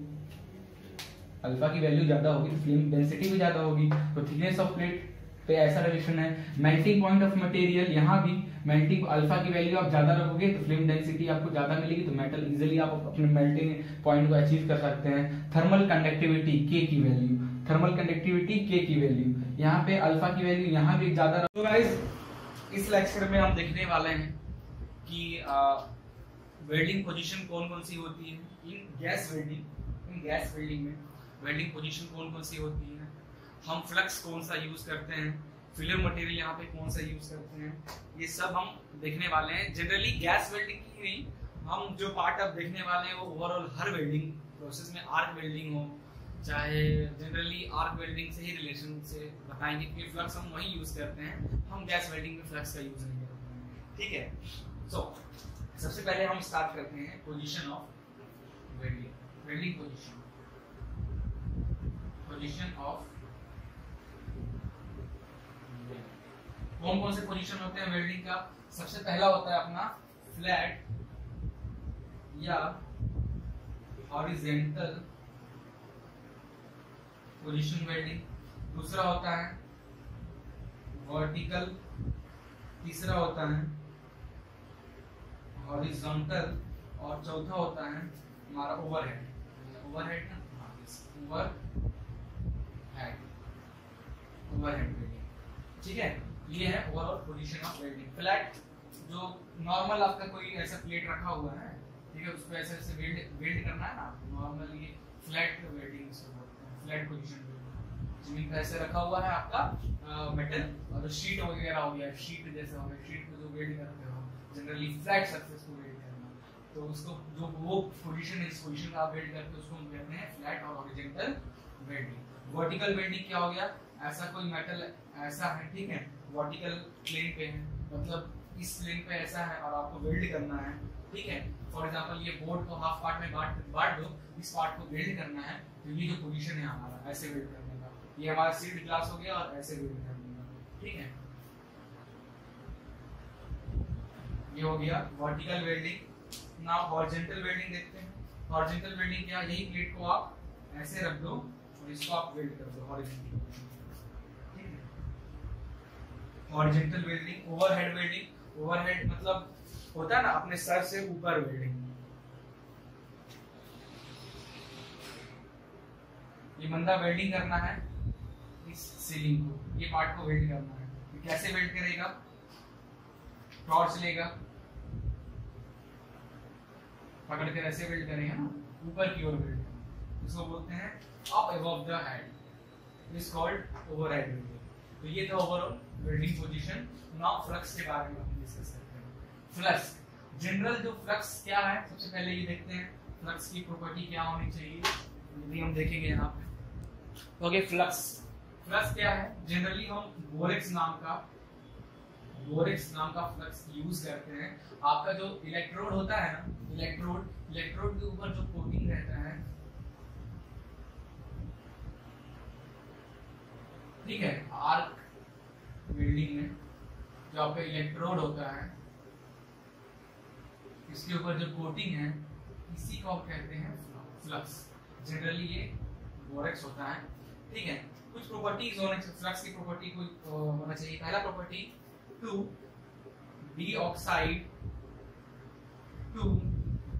अल्फ़ा की वैल्यू ज़्यादा होगी तो फ्लेम डेंसिटी भी ज़्यादा होगी। तो थिकनेस ऑफ़ प्लेट पे ऐसा रिलेशन है। मेल्टिंग पॉइंट ऑफ़ मटेरियल यहाँ भी मेल्टिंग अल्फ़ा की वैल्यू आप ज़्यादा रखोगे तो फ्लेम डेंसिटी आपको ज़्यादा मिलेगी तो मेटल इजीली आप अपने मेल्टिंग पॉइंट को अचीव कर सकते हैं। थर्मल कंडक्टिविटी के की वैल्यू थर्मल कंडक्टिविटी के की वैल्यू यहाँ पे अल्फ़ा की वैल्यू यहाँ भी ज़्यादा तो गाइस इस लेक्चर में हम देखने वाले हैं कि वेल्डिंग पोजीशन कौन कौन सी होती है? In gas welding in gas welding में वेल्डिंग पोजीशन कौन कौन सी होती है? हम फ्लक्स कौन सा यूज़ करते हैं? फिलर मटेरियल यहाँ पे कौन सा यूज़ करते हैं? ये सब हम देखने वाले हैं। जनरली गैस वेल्डिंग की नहीं हम जो पार्ट अब देखने वाले हैं वो ओवरऑल हर वेल्डिंग प्रोसेस में आर्क वेल्डिंग हो चाहे जनरली आर्क वेल्डिंग से ही रिलेशन से बताएँगे कि फ्लक्स हम वही यूज़ करते हैं। हम गैस वेल्डिंग में फ्लक्स का यूज़ नहीं करते ठीक है? सो so, सबसे पहले हम स्टार्ट करते हैं position of welding welding position position of कौन कौन से पोजीशन होते हैं वेल्डिंग का? सबसे पहला होता है अपना फ्लैट या हॉरिजेंटल पोजीशन वेल्डिंग दूसरा होता है वर्टिकल तीसरा होता है हॉरिजॉन्टल और चौथा होता है हमारा overhead overhead overhead overhead welding ठीक है? ये है overall position of welding flat जो नॉर्मल आपका कोई ऐसा प्लेट रखा हुआ है, ठीक है? उसको ऐसे ऐसे वेल्ड वेल्ड करना है ना? नॉर्मल ये फ्लैट वेल्डिंग इसको बोलते हैं फ्लैट पोजीशन ज़मीन पे ऐसे रखा हुआ है आपका मेटल और शीट वगैरह हो गया शीट जैसे हो गया. शीट को जो वेल्ड करते जनरली फ्लैट सरफेस को वेल्ड करना। तो उसको जो वो पोजीशन इस पोजीशन का आप वेल्ड करते हो उसको हम कहते हैं फ्लैट और हॉरिजॉन्टल वेल्डिंग वर्टिकल वेल्डिंग क्या हो गया? ऐसा कोई मेटल ऐसा है, ठीक है? वर्टिकल प्लेन पे है। मतलब इस प्लेन पे ऐसा है और आपको वेल्ड करना है, ठीक है? फॉर एग्जांपल ये बोर्ड को हाफ़ पार्ट में बांट बांट दो, इस पार्ट को वेल्ड करना है तो ये जो पोजीशन है हमारा, ऐसे वेल्ड करने का। ये हमारा सीट ग्लास हो गया और ऐसे वेल्ड करने का, ठीक है? ये हो गया vertical welding now horizontal welding देखते हैं। हॉरिजॉन्टल वेल्डिंग क्या? यही प्लेट को आप ऐसे रख दो और इसको आप वेल्ड कर दो horizontal horizontal welding overhead welding overhead मतलब होता है ना, अपने सर से ऊपर वेल्डिंग ये बंदा वेल्डिंग करना है इस सीलिंग को। ये पार्ट को वेल्ड करना है। कैसे वेल्ड करेगा? टॉर्च लेगा। पकड़ कर ऐसे वेल्ड करेगा ना, ऊपर की ओर वेल्ड इसको बोलते हैं up above the head is called overhead welding तो ये था overall welding position now flux के बारे में डिस्कस करते हैं। फ्लक्स जनरल जो फ्लक्स क्या है, सबसे पहले ये देखते हैं फ्लक्स की प्रॉपर्टी क्या होनी चाहिए। यदि हम देखेंगे यहाँ पे। ओके फ्लक्स फ्लक्स क्या है? जनरली हम बोरेक्स नाम का बोरेक्स नाम का फ्लक्स यूज़ करते हैं। आपका जो इलेक्ट्रोड होता है ना इलेक्ट्रोड इलेक्ट्रोड के ऊपर जो कोटिंग रहता है, ठीक है आर्क वेल्डिंग में जो आपका इलेक्ट्रोड होता है, इसके ऊपर जो कोटिंग है, इसी को आप कहते हैं फ्लक्स जनरली ये बोरेक्स होता है, ठीक है। कुछ प्रॉपर्टीज़ होने फ्लक्स की प्रॉपर्टी को होना चाहिए। पहला property to deoxide to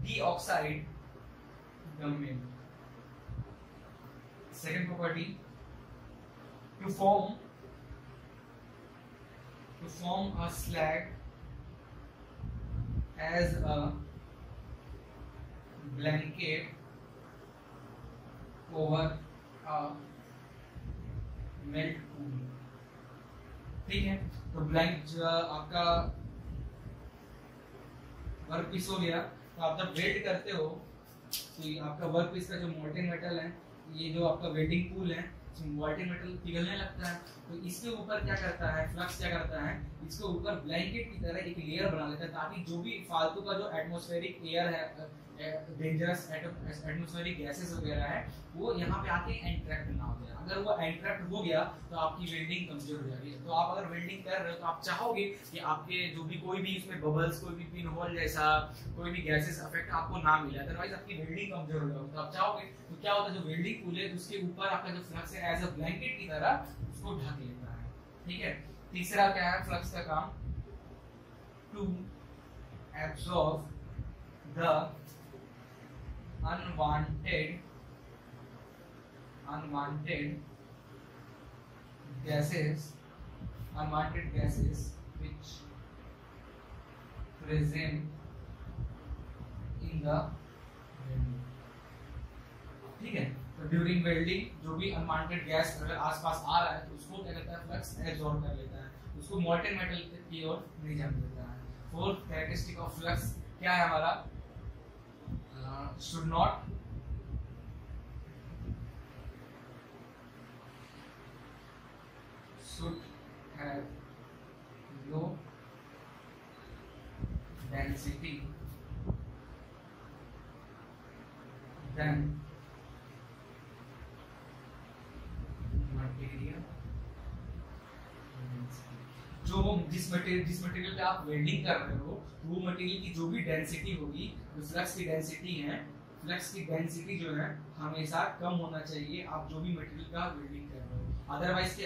deoxide the milk second property to form to form a slag as a blanket over a melt pool ठीक है तो ब्लैंक आपका वर्क पीस हो गया। तो आप जब वेल्ड करते हो तो आपका वर्क पीस का जो मोल्टेन मेटल है, ये जो आपका वेल्डिंग पूल है मोल्टेन मेटल पिघलने लगता है। तो इसके ऊपर क्या करता है फ्लक्स क्या करता है, इसके ऊपर ब्लैंकेट की तरह एक लेयर बना लेता है, ताकि जो भी फालतू का जो एटमॉस्फेरिक एयर है डेंजरस एटमॉस्फेरिक गैसेस वगैरह है, वो यहाँ पे आके एंट्रैक्ट ना हो जाए। अगर वो एंट्रैक्ट हो गया तो आपकी वेल्डिंग कमज़ोर हो जाएगी। तो आप अगर वेल्डिंग कर रहे हो तो आप चाहोगे कि आपके जो भी कोई भी इसमें बबल्स कोई भी पिन होल जैसा, कोई भी गैसेस अफेक्ट आपको ना मिले। अदरवाइज़ आपकी वेल्डिंग कमज़ोर हो जाएगी। तो आप चाहोगे तो क्या होता है, जो वेल्डिंग पूल है, उसके ऊपर आपका जो फ्लक्स है एज अ ब्लैंकेट की तरह उसको ढक लेता है। ठीक है? तीसरा क्या है फ्लक्स का काम? To absorb the unwanted unwanted gases unwanted gases which present in the ठीक है? तो ड्यूरिंग वेल्डिंग जो भी अनवांटेड गैस अगर आसपास आ रहा है तो उसको क्या करता है? फ्लक्स एब्जॉर्ब कर लेता है। उसको मोल्टेन मेटल की ओर नहीं जाने देता है। फोर्थ कैरेक्टरिस्टिक ऑफ़ फ्लक्स क्या है हमारा? Uh, should not should have low density than material जो जिस मटेरियल जिस मटेरियल पे आप वेल्डिंग कर रहे हो, वो मटेरियल की जो भी डेंसिटी होगी, जो फ्लक्स की डेंसिटी है फ्लक्स की डेंसिटी जो है, हमेशा कम होना चाहिए आप जो भी मटेरियल का वेल्डिंग कर रहे हो। अदरवाइज़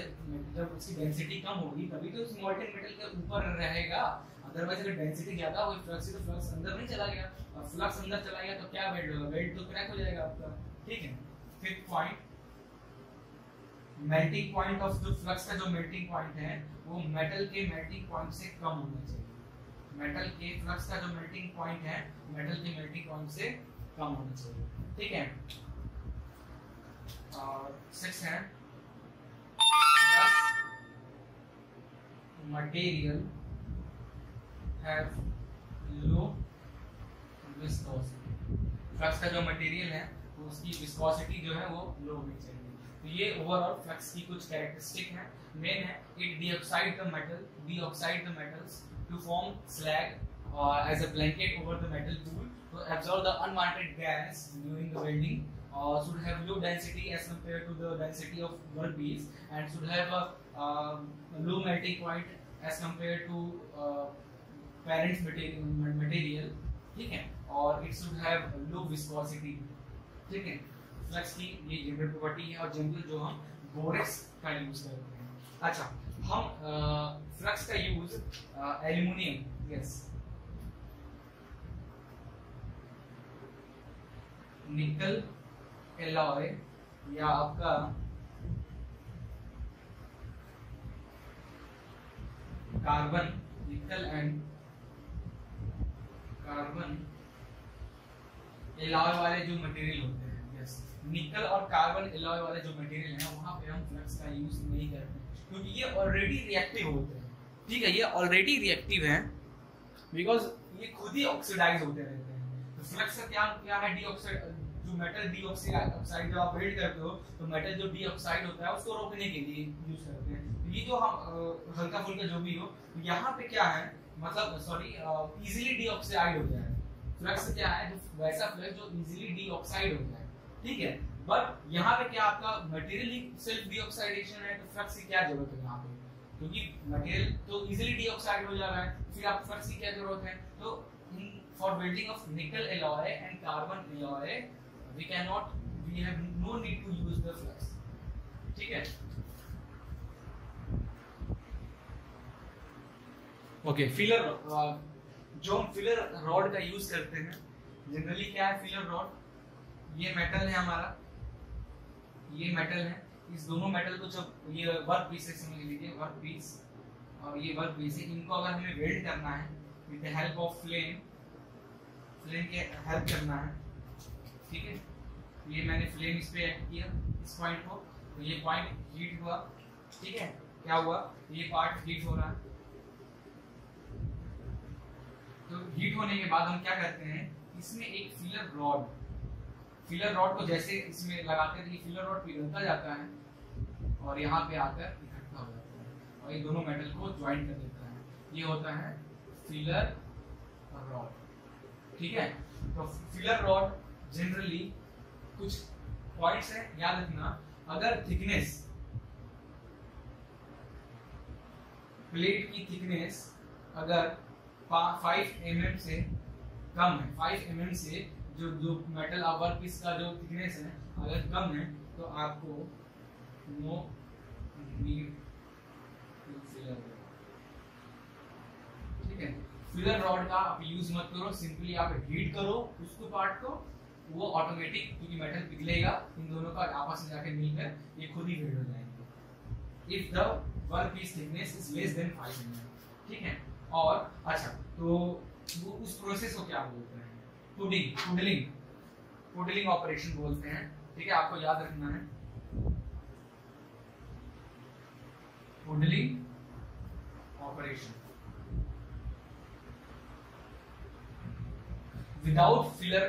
जब उसकी डेंसिटी कम होगी, तभी तो मॉल्टेन मेटल के ऊपर रहेगा। अदरवाइज़ अगर डेंसिटी ज़्यादा होगी फ्लक्स तो फ्लक्स अंदर नहीं चला गया। और फ्लक्स अंदर चला गया तो क्या वेल्ड होगा? वेल्ड तो क्रैक हो जाएगा आपका। ठीक है? Fifth point melting point of जो फ्लक्स का जो मेल्टिंग पॉइंट है, वो मेटल के मेल्टिंग पॉइंट से कम होना चाहिए। मेटल के फ्लक्स का जो मेल्टिंग पॉइंट है मेटल के मेल्टिंग पॉइंट से कम होना चाहिए। ठीक है? और सिक्स है। Material have low viscosity flux का जो मटेरियल है, उसकी विस्कोसिटी जो है, वो लो होनी चाहिए। तो ये ओवरऑल फ्लक्स की कुछ कैरेक्टरिस्टिक है. मेन है it de the metal deoxide the metals to form slag और as a blanket over the metal pool to absorb the unwanted gas during the welding और should have low density as compare to the density of work piece and should have a low melting point as compare to parents material ठीक है? और it should have low viscosity ठीक है? Flux की ये general property है और general जो हम बोरेक्स का यूज़ करते हैं। अच्छा हम फ्लक्स का use aluminium yes nickel alloy या आपका carbon nickel and carbon alloy वाले जो मटेरियल होते हैं। निकल और कार्बन एलॉय वाले जो मटेरियल है, वहाँ पे हम फ्लक्स का यूज़ नहीं करते क्योंकि ये ऑलरेडी रिएक्टिव होते हैं। ठीक है, ये ऑलरेडी रिएक्टिव है बिकॉज़ ये खुद ही ऑक्सीडाइज होते रहते हैं। तो फ्लक्स का क्या क्या है डीऑक्साइड जो मेटल डीऑक्साइड जब आप वेल्ड करते हो तो मेटल जो डीऑक्साइड होता है, उसको रोकने के लिए यूज़ करते हैं। तो ये जो हम हल्का फुल्का जो भी हो तो यहाँ पे क्या है मतलब सॉरी इजीली डीऑक्साइड हो जाए फ्लक्स क्या है जो वैसा फ्लक्स जो इजीली डीऑक्साइड होता है। ठीक है? बट यहाँ पे क्या आपका मटेरियल सेल्फ डीऑक्साइडेशन है तो फ्लक्स की क्या ज़रूरत है यहाँ पे? क्योंकि मटेरियल तो इजीली डीऑक्साइड हो जा रहा है, फिर आप फ्लक्स की क्या ज़रूरत है? तो for welding of nickel alloy and carbon alloy we can not we have no need to use the flux ठीक है? ओके फिलर जो हम फिलर रॉड का यूज़ करते हैं जनरली क्या है फिलर रॉड ये मेटल है हमारा। ये मेटल है। इस दोनों मेटल को जब ये वर्क पीस समझ लीजिए वर्क पीस और ये वर्क पीस है इनको अगर हमें वेल्ड करना है with the help of flame flame के हेल्प करना है, ठीक है? ये मैंने फ्लेम इस पे ऐड किया, इस पॉइंट को। तो ये पॉइंट हीट हुआ, ठीक है? क्या हुआ? ये पार्ट हीट हो रहा है। तो हीट होने के बाद हम क्या करते हैं? इसमें एक फिलर रॉड फिलर रॉड को जैसे इसमें लगाते हैं फिलर रॉड पिघलता जाता है और यहाँ पे आकर इकट्ठा हो जाता है और ये दोनों मेटल को ज्वाइन कर देता है। ये होता है फिलर रॉड ठीक है? तो फिलर रॉड जनरली कुछ पॉइंट्स है, याद रखना। अगर थिकनेस प्लेट की थिकनेस अगर फाइव एम mm से कम है फाइव एम mm से जो जो मेटल वर्क पीस का जो थिकनेस है, अगर कम है तो आपको नो नीड फिलर ठीक है? फिलर रॉड का आप यूज़ मत करो सिंपली आप हीट करो उसको पार्ट को, वो ऑटोमेटिक क्योंकि मेटल पिघलेगा, इन दोनों का आपस में जाके मिलकर ये खुद ही हीट हो जाएँगे। If the work piece thickness is less than 5 mm ठीक है? और अच्छा तो वो उस प्रोसेस को क्या बोलते हैं? पुडिंग पुडलिंग पुडलिंग ऑपरेशन बोलते हैं। ठीक है, आपको याद रखना है। Puddling operation. Without filler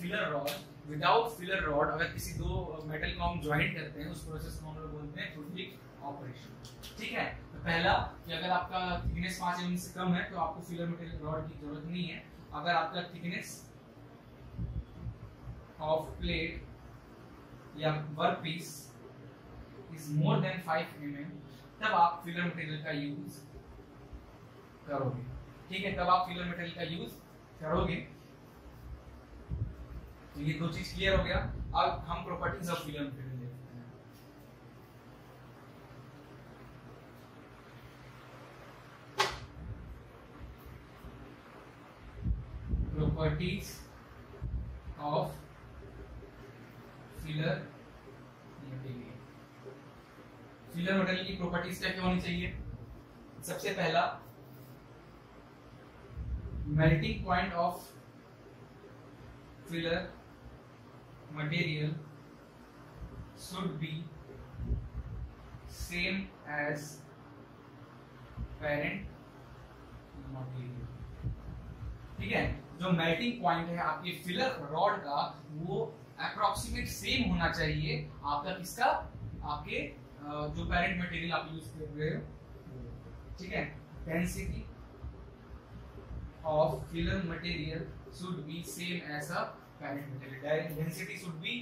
filler rod without filler rod अगर किसी दो मेटल को हम ज्वाइंट करते हैं, उस प्रोसेस को हम लोग बोलते हैं पुडलिंग ऑपरेशन। ठीक है तो पहला, कि अगर आपका थिकनेस पाँच एम से कम है तो आपको फिलर मटेरियल रॉड की ज़रूरत नहीं है। अगर आपका थिकनेस ऑफ़ प्लेट या work piece is more than five M M तब आप फिलर मटेरियल का यूज़ करोगे। ठीक है, तब आप फिलर मटेरियल का यूज़ करोगे। तो ये दो चीज़ क्लियर हो गया। अब हम properties of filler material properties of filler filler material की प्रॉपर्टीज़ क्या क्या होनी चाहिए? सबसे पहला melting point of filler material should be same as parent material ठीक है? जो मेल्टिंग पॉइंट है, आपके फिलर रॉड का, वो अप्रोक्सीमेट सेम होना चाहिए आपका किसका? आपके जो पेरेंट मटेरियल आप यूज़ कर रहे हो। ठीक है? Density of filler material should be same as a parent material density should be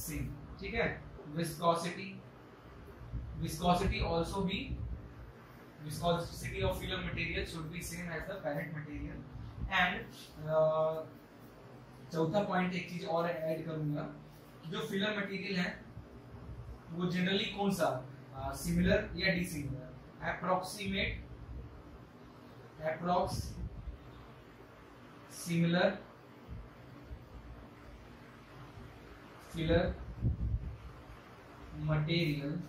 same ठीक है? Viscosity viscosity also be viscosity of filler material should be same as the parent material. And चौथा point एक चीज़ और add करूँगा। जो filler material है, वो जनरली कौन सा? सिमिलर या dissimilar approximate approx similar filler material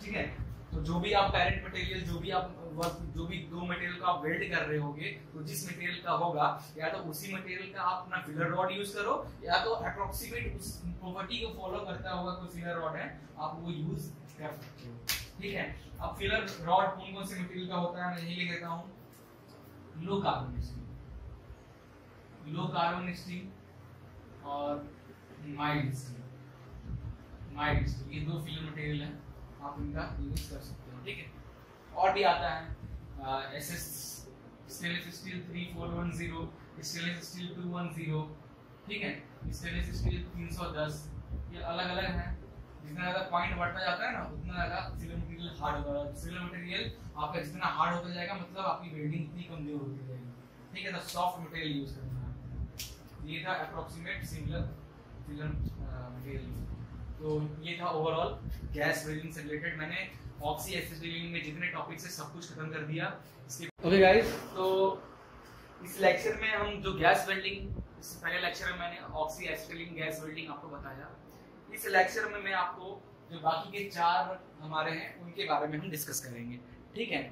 ठीक है? जो भी आप पेरेंट मटेरियल जो भी आप वर्क जो भी दो मटेरियल का आप वेल्ड कर रहे होगे तो जिस मटेरियल का होगा, या तो उसी मटेरियल का आप अपना फिलर रॉड यूज़ करो, या तो अप्रोक्सीमेट उस प्रॉपर्टी को फॉलो करता हुआ कोई फिलर रॉड है, आप वो यूज़ कर सकते हो। ठीक है? अब फिलर रॉड कौन कौन से मटेरियल का होता है, मैं यही लिख देता हूँ। Low carbon steel low carbon steel और माइल्ड स्टील माइल्ड स्टील ये दो फिलर मटेरियल है। आप इनका यूज़ कर सकते हो। ठीक है। और भी आता है S S stainless steel three four one zero stainless steel 210 ठीक है? स्टेनलेस स्टील 310 ये अलग अलग है। जितना ज़्यादा पॉइंट बढ़ता जाता है ना, उतना ज़्यादा सिविल मटेरियल हार्ड होगा सिविल मटेरियल आपका जितना हार्ड होता जाएगा मतलब आपकी वेल्डिंग इतनी कमज़ोर होती जाएगी। ठीक है तो सॉफ्ट मटेरियल यूज़ करना। है ये था अप्रोक्सीमेट सिमिलर सिविल मटेरियल तो ये था ओवरऑल गैस वेल्डिंग से रिलेटेड मैंने ऑक्सी एसिटिलीन में जितने टॉपिक्स है सब कुछ खत्म कर दिया. इसके ओके गाइस तो इस लेक्चर में हम जो गैस वेल्डिंग इस पहले लेक्चर में मैंने ऑक्सी एसिटिलीन गैस वेल्डिंग आपको बताया. इस लेक्चर में मैं आपको जो बाकी के चार हमारे हैं उनके बारे में हम डिस्कस करेंगे. ठीक है?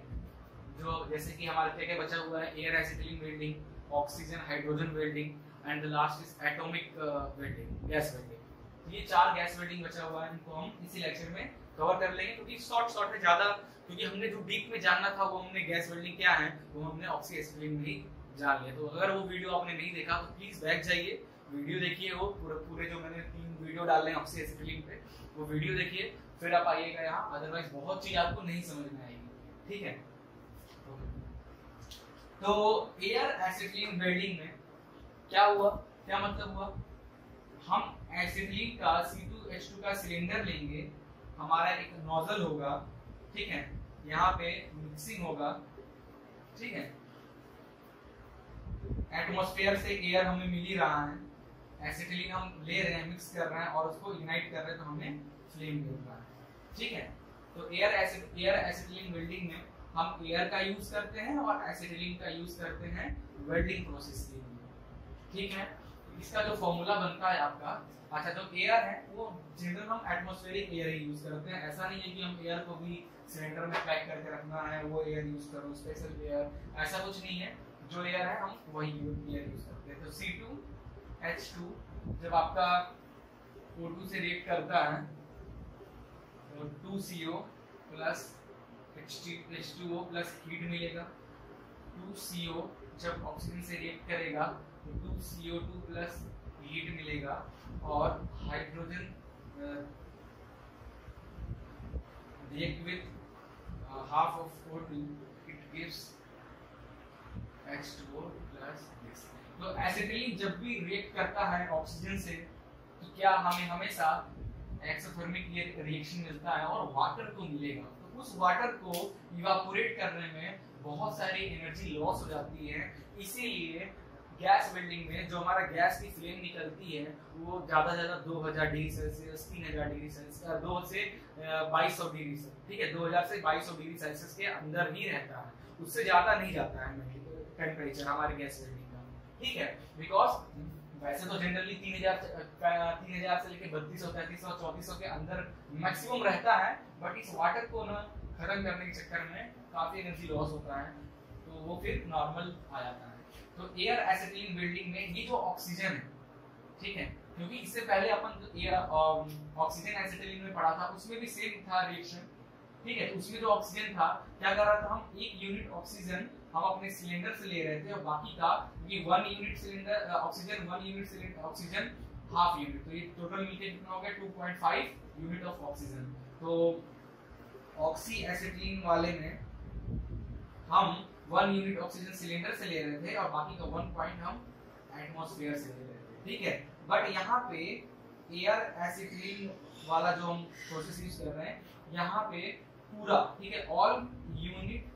जो जैसे कि हमारे क्या क्या बचा हुआ है air acetylene welding oxygen hydrogen welding and the last is atomic welding gas welding ये चार गैस वेल्डिंग बचा हुआ है इनको हम इसी लेक्चर में कवर कर लेंगे, क्योंकि शॉर्ट शॉर्ट में ज़्यादा, क्योंकि हमने जो डीप में जानना था, वो हमने गैस वेल्डिंग क्या है, वो हमने ऑक्सी एसिटिलीन में ही जान लिया। तो अगर वो वीडियो आपने नहीं देखा तो प्लीज़ बैक जाइए वीडियो देखिए वो, पूरे पूरे जो मैंने तीन वीडियो डाले हैं ऑक्सी एसिटिलीन पे, वो वीडियो देखिए, फिर आप आइएगा यहाँ अदरवाइज़ बहुत चीज़ आपको नहीं समझ में आएगी, ठीक है? तो एयर एसिटिलीन वेल्डिंग में क्या हुआ? क्या मतलब हुआ? हम एसिटिलीन का C2H2 का सिलेंडर लेंगे। हमारा एक नोजल होगा, ठीक है? यहाँ पे मिक्सिंग होगा, ठीक है? एटमॉस्फेयर से एयर हमें मिल ही रहा है। एसिटिलीन हम ले रहे हैं मिक्स कर रहे हैं और उसको इग्नाइट कर रहे हैं तो हमें फ्लेम मिल रहा है, ठीक है? तो air acid air acetylene welding में हम एयर का यूज़ करते हैं और एसिटिलीन का यूज़ करते हैं वेल्डिंग प्रोसेस के लिए, ठीक है? इसका जो फॉर्मूला बनता है आपका अच्छा जो एयर है, वो जनरल हम एटमॉस्फेरिक एयर ही यूज़ करते हैं। ऐसा नहीं है कि हम एयर को भी सिलेंडर में पैक करके रखना है, वो एयर यूज़ करो स्पेशल एयर ऐसा कुछ नहीं है। जो एयर है, हम वही एयर यूज़ करते हैं। तो C2H2 जब आपका O2 से रिएक्ट करता है तो 2CO plus H T H two O plus heat मिलेगा। 2CO जब ऑक्सीजन से रिएक्ट करेगा तो 2CO2 प्लस हीट मिलेगा और hydrogen react with uh, half of O2 it gives H2O plus this तो एसिटिलीन जब भी रिएक्ट करता है ऑक्सीजन से तो क्या हमें हमेशा एक्सोथर्मिक रिएक्शन मिलता है और वाटर को मिलेगा? तो उस वाटर को इवापोरेट करने में बहुत सारी एनर्जी लॉस हो जाती है। इसीलिए गैस वेल्डिंग में जो हमारा गैस की फ्लेम निकलती है, वो ज़्यादा से ज़्यादा दो हज़ार डिग्री सेल्सियस, तीन हज़ार डिग्री सेल्सियस दो से बाईस सौ डिग्री ठीक है, दो हज़ार से बाईस सौ डिग्री सेल्सियस के अंदर ही रहता है। उससे ज़्यादा नहीं जाता है टेम्परेचर हमारे गैस वेल्डिंग का। ठीक है बिकॉज़ वैसे तो जनरली तीन हज़ार तीन हज़ार से लेकर बत्तीस सौ, तैतीस सौ, चौतीस सौ के अंदर मैक्सिमम रहता है बट इस वाटर को ना खत्म करने के चक्कर में काफ़ी एनर्जी लॉस होता है तो वो फिर नॉर्मल आ जाता है। तो एयर एसिटिलीन बिल्डिंग में ये जो ऑक्सीजन है ठीक है? क्योंकि इससे पहले अपन एयर ऑक्सीजन एसिटिलीन में पढ़ा था, उसमें भी सेम था रिएक्शन ठीक है? उसमें जो ऑक्सीजन था, क्या कर रहा था हम? एक यूनिट ऑक्सीजन हम अपने सिलेंडर से ले रहे थे, और बाकी का ये one unit cylinder oxygen one unit cylinder oxygen half unit तो ये टोटल मिलके कितना हो गया? 2.5 यूनिट ऑफ़ ऑक्सीजन तो ऑक्सी एसिटिलीन वाले में हम वन यूनिट ऑक्सीजन सिलेंडर से ले रहे थे और बाकी का वन पॉइंट हम एटमोस्फेयर से ले रहे थे। ठीक है? बट यहाँ पे एयर एसिटिलीन वाला जो हम प्रोसेस यूज़ कर रहे हैं, यहाँ पे पूरा, ठीक है all unit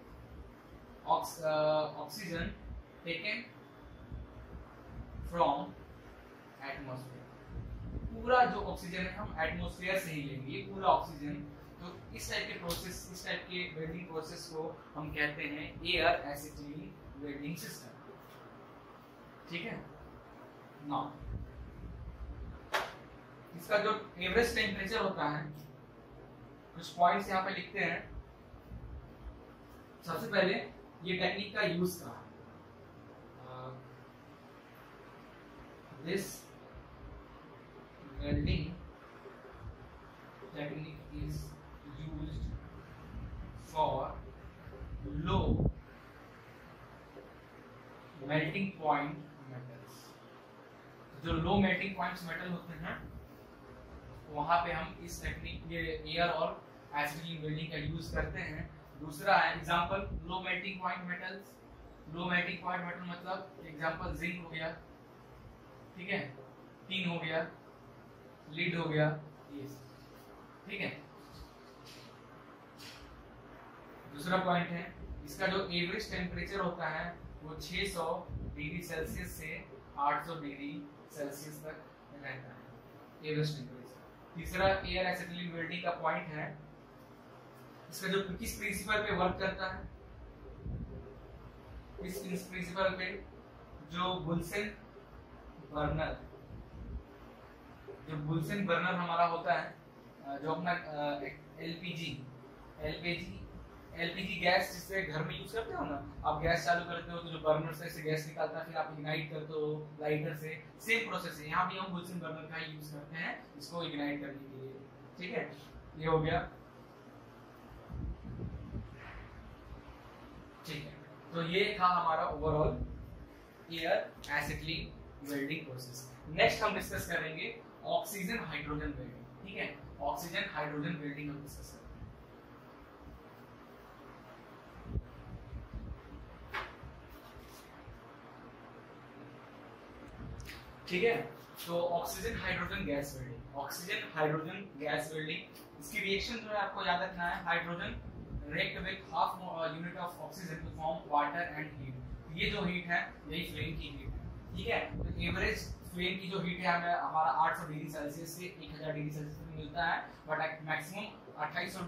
oxygen taken from atmosphere पूरा जो ऑक्सीजन है हम एटमोस्फेयर से ही लेंगे, पूरा ऑक्सीजन तो इस टाइप के प्रोसेस इस टाइप के वेल्डिंग प्रोसेस को हम कहते हैं एयर एसिटिलीन वेल्डिंग सिस्टम ठीक है? ना इसका जो एवरेज टेम्परेचर होता है, कुछ पॉइंट्स यहाँ पे लिखते हैं। सबसे पहले ये टेक्निक का यूज़ कहा this welding is used for low melting point metals. जो लो मेल्टिंग पॉइंट्स मेटल होते हैं, वहाँ पे हम इस टेक्निक ये एयर और एसिडिक वेल्डिंग का यूज़ करते हैं। दूसरा है example low melting point metals low melting point metal मतलब एग्जांपल जिंक हो गया, ठीक है? टिन हो गया लीड हो गया ये ठीक है? दूसरा पॉइंट है, इसका जो एवरेज टेम्परेचर होता है, वो 600 डिग्री सेल्सियस से 800 डिग्री सेल्सियस तक रहता है एवरेज टेम्परेचर तीसरा एयर एसिटिलीन का पॉइंट है, इसका जो किस प्रिंसिपल पे वर्क करता है? इस प्रिंसिपल पे? जो बुलसेन बर्नर जो बुलसेन बर्नर हमारा होता है जो अपना एलपीजी एलपीजी एलपीजी गैस जिससे घर में यूज़ करते हो ना, आप गैस चालू करते हो तो जो बर्नर से से गैस निकलता है, फिर आप इग्नाइट करते हो लाइटर से सेम प्रोसेस है। यहाँ भी हम बुलसेन बर्नर का यूज़ करते हैं, इसको इग्नाइट करने के लिए। ठीक है? ये हो गया। ठीक है। तो ये था हमारा overall air acetylene welding process next हम डिस्कस करेंगे ऑक्सीजन हाइड्रोजन वेल्डिंग ठीक है? ऑक्सीजन हाइड्रोजन वेल्डिंग हम डिस्कस करेंगे। ठीक है? तो oxygen hydrogen gas welding oxygen hydrogen gas welding इसकी रिएक्शन जो है आपको याद रखना है hydrogen react with half unit of oxygen to form water and heat. ये जो हीट है, यही फ्लेम की हीट है। ठीक है? तो एवरेज फ्लेम की जो हीट है, हमें हमारा 800 डिग्री सेल्सियस से 1000 डिग्री सेल्सियस में मिलता है बट मैक्सिमम 2800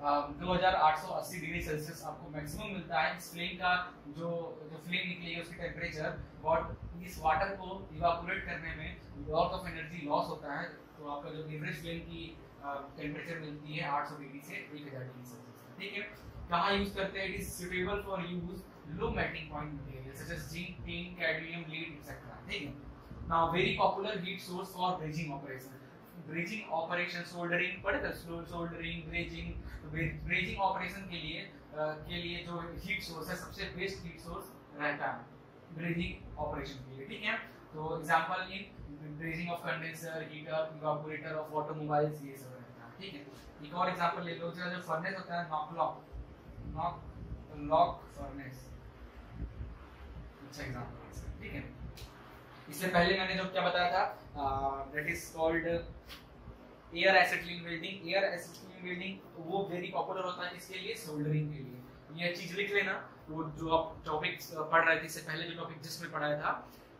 दो हज़ार आठ सौ अस्सी डिग्री सेल्सियस आपको मैक्सिमम मिलता है। इस फ्लेम का जो जो फ्लेम निकलेगी उसकी टेम्परेचर बट इस वाटर को इवापोरेट करने में लॉट ऑफ़ एनर्जी लॉस होता है। तो आपका जो एवरेज फ्लेम की टेम्परेचर मिलती है 800 डिग्री से 1000 डिग्री सेल्सियस ठीक है? कहाँ यूज़ करते हैं? It is suitable for use low melting point material such as zinc tin cadmium lead etcetera ठीक है? Now very popular heat source for brazing operation brazing operation soldering पढ़े थे? सोल्डरिंग ब्रेजिंग ब्रेजिंग ऑपरेशन के लिए के लिए जो heat source है, सबसे बेस्ट हीट सोर्स रहता है ब्रेजिंग ऑपरेशन के लिए, ठीक है? तो example in brazing of condenser heater evaporator of automobiles ये सब रहता है, ठीक है? एक और एग्जांपल ले लो, जो फर्नेस होता है knock lock knock lock furnace अच्छा एग्जांपल ठीक है? इससे पहले मैंने जो क्या बताया था that is called air acetylene welding air acetylene welding वो वेरी पॉपुलर होता है इसके लिए? सोल्डरिंग के लिए। ये चीज़ लिख लेना। वो जो आप टॉपिक पढ़ रहे थे, इससे पहले जो टॉपिक जिसमें पढ़ाया था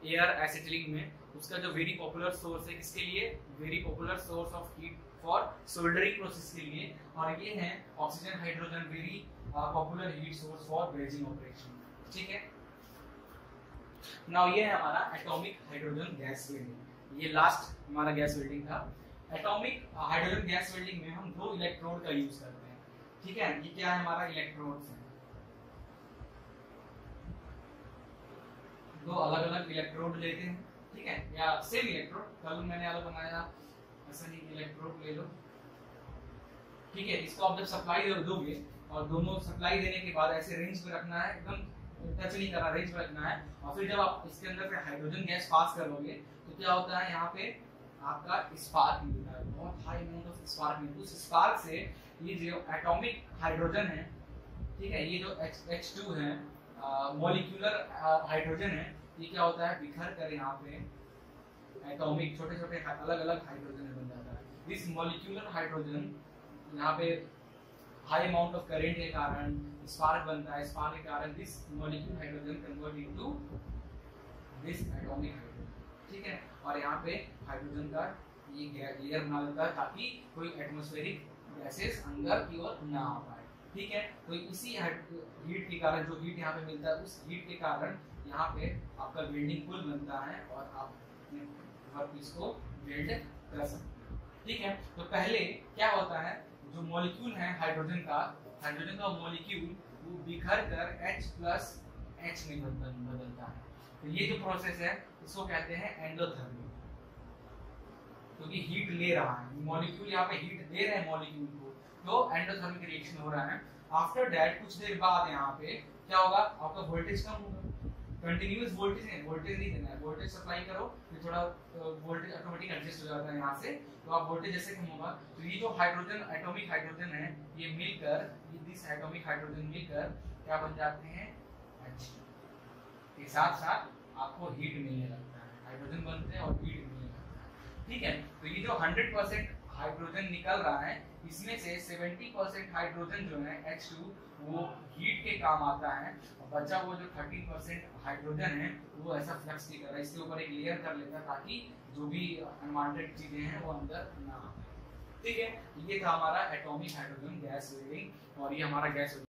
एयर एसिटिलिंग में, उसका जो वेरी पॉपुलर सोर्स है किसके लिए? Very popular source of heat for soldering process के लिए। और ये है oxygen hydrogen very popular heat source for brazing operation ठीक है? नाउ ये है हमारा एटॉमिक हाइड्रोजन गैस वेल्डिंग ये लास्ट हमारा गैस वेल्डिंग था। एटॉमिक हाइड्रोजन गैस वेल्डिंग में हम दो इलेक्ट्रोड का यूज़ करते हैं। ठीक है? ये क्या है हमारा इलेक्ट्रोड्स है दो अलग अलग इलेक्ट्रोड लेते हैं। ठीक है? या सेम इलेक्ट्रोड कल मैंने अलग बनाया। ऐसा नहीं इलेक्ट्रोड ले लो। ठीक है? इसको आप जब सप्लाई दोगे, और दोनों सप्लाई देने के बाद ऐसे रेंज में रखना है। एकदम टच नहीं करना रेंज में रखना है। और फिर जब आप इसके अंदर से हाइड्रोजन गैस पास करोगे क्या होता है यहाँ पे? आपका स्पार्क मिलता है। बहुत हाई अमाउंट ऑफ़ स्पार्क मिलता है। उस स्पार्क से ये जो एटॉमिक हाइड्रोजन है, ठीक है, ये जो एच टू है मॉलिक्यूलर हाइड्रोजन है, ये क्या होता है? बिखर कर यहाँ पे एटॉमिक छोटे छोटे अलग अलग हाइड्रोजन बन जाता है। दिस मोलिकुलर हाइड्रोजन यहाँ पे हाई अमाउंट ऑफ़ करेंट के कारण स्पार्क बनता है। स्पार्क के कारण this molecule hydrogen convert into this atomic hydrogen ठीक है? और यहाँ पे हाइड्रोजन का ये लेयर बना देता है ताकि कोई एटमोस्फेरिक गैसेस अंदर की ओर ना आ पाए। ठीक है? तो इसी हीट के कारण, जो हीट यहाँ पे मिलता है, उस हीट के कारण यहाँ पे आपका बिल्डिंग पुल बनता है और आप आप इसको बिल्ड कर सकते हो। ठीक है? तो पहले क्या होता है? जो मॉलिक्यूल है हाइड्रोजन का हाइड्रोजन का मॉलिक्यूल वो बिखर कर H प्लस एच में बदलता है। तो ये जो प्रोसेस है, इसको कहते हैं एंडोथर्मी क्योंकि तो हीट ले रहा है. मॉलिक्यूल यहाँ पे हीट दे रहे हैं मॉलिक्यूल को. तो एंडोथर्मिक रिएक्शन हो रहा है. आफ्टर दैट कुछ देर बाद यहाँ पे क्या होगा? आपका वोल्टेज कम होगा. कंटिन्यूअस वोल्टेज है वोल्टेज नहीं देना है. वोल्टेज सप्लाई करो, फिर थोड़ा वोल्टेज ऑटोमेटिक एडजस्ट हो जाता है यहाँ से. तो आप वोल्टेज जैसे कम होगा. तो ये जो हाइड्रोजन एटॉमिक हाइड्रोजन है, ये मिलकर दिस एटॉमिक हाइड्रोजन मिलकर क्या बन जाते हैं? H. के साथ साथ आपको हीट मिलने लगता है हाइड्रोजन बनते हैं और हीट मिलने लगता है। ठीक है? तो ये जो 100 परसेंट हाइड्रोजन निकल रहा है, इसमें से 70 परसेंट हाइड्रोजन जो है H2 वो हीट के काम आता है और बचा वो जो 30 परसेंट हाइड्रोजन है, वो ऐसा फ्लक्स नहीं कर रहा है। इसके ऊपर एक लेयर कर लेता है ताकि जो भी अनवांटेड चीज़ें हैं, वो अंदर ना आ ठीक है? ये था हमारा एटॉमिक हाइड्रोजन गैस वेल्डिंग और ये हमारा गैस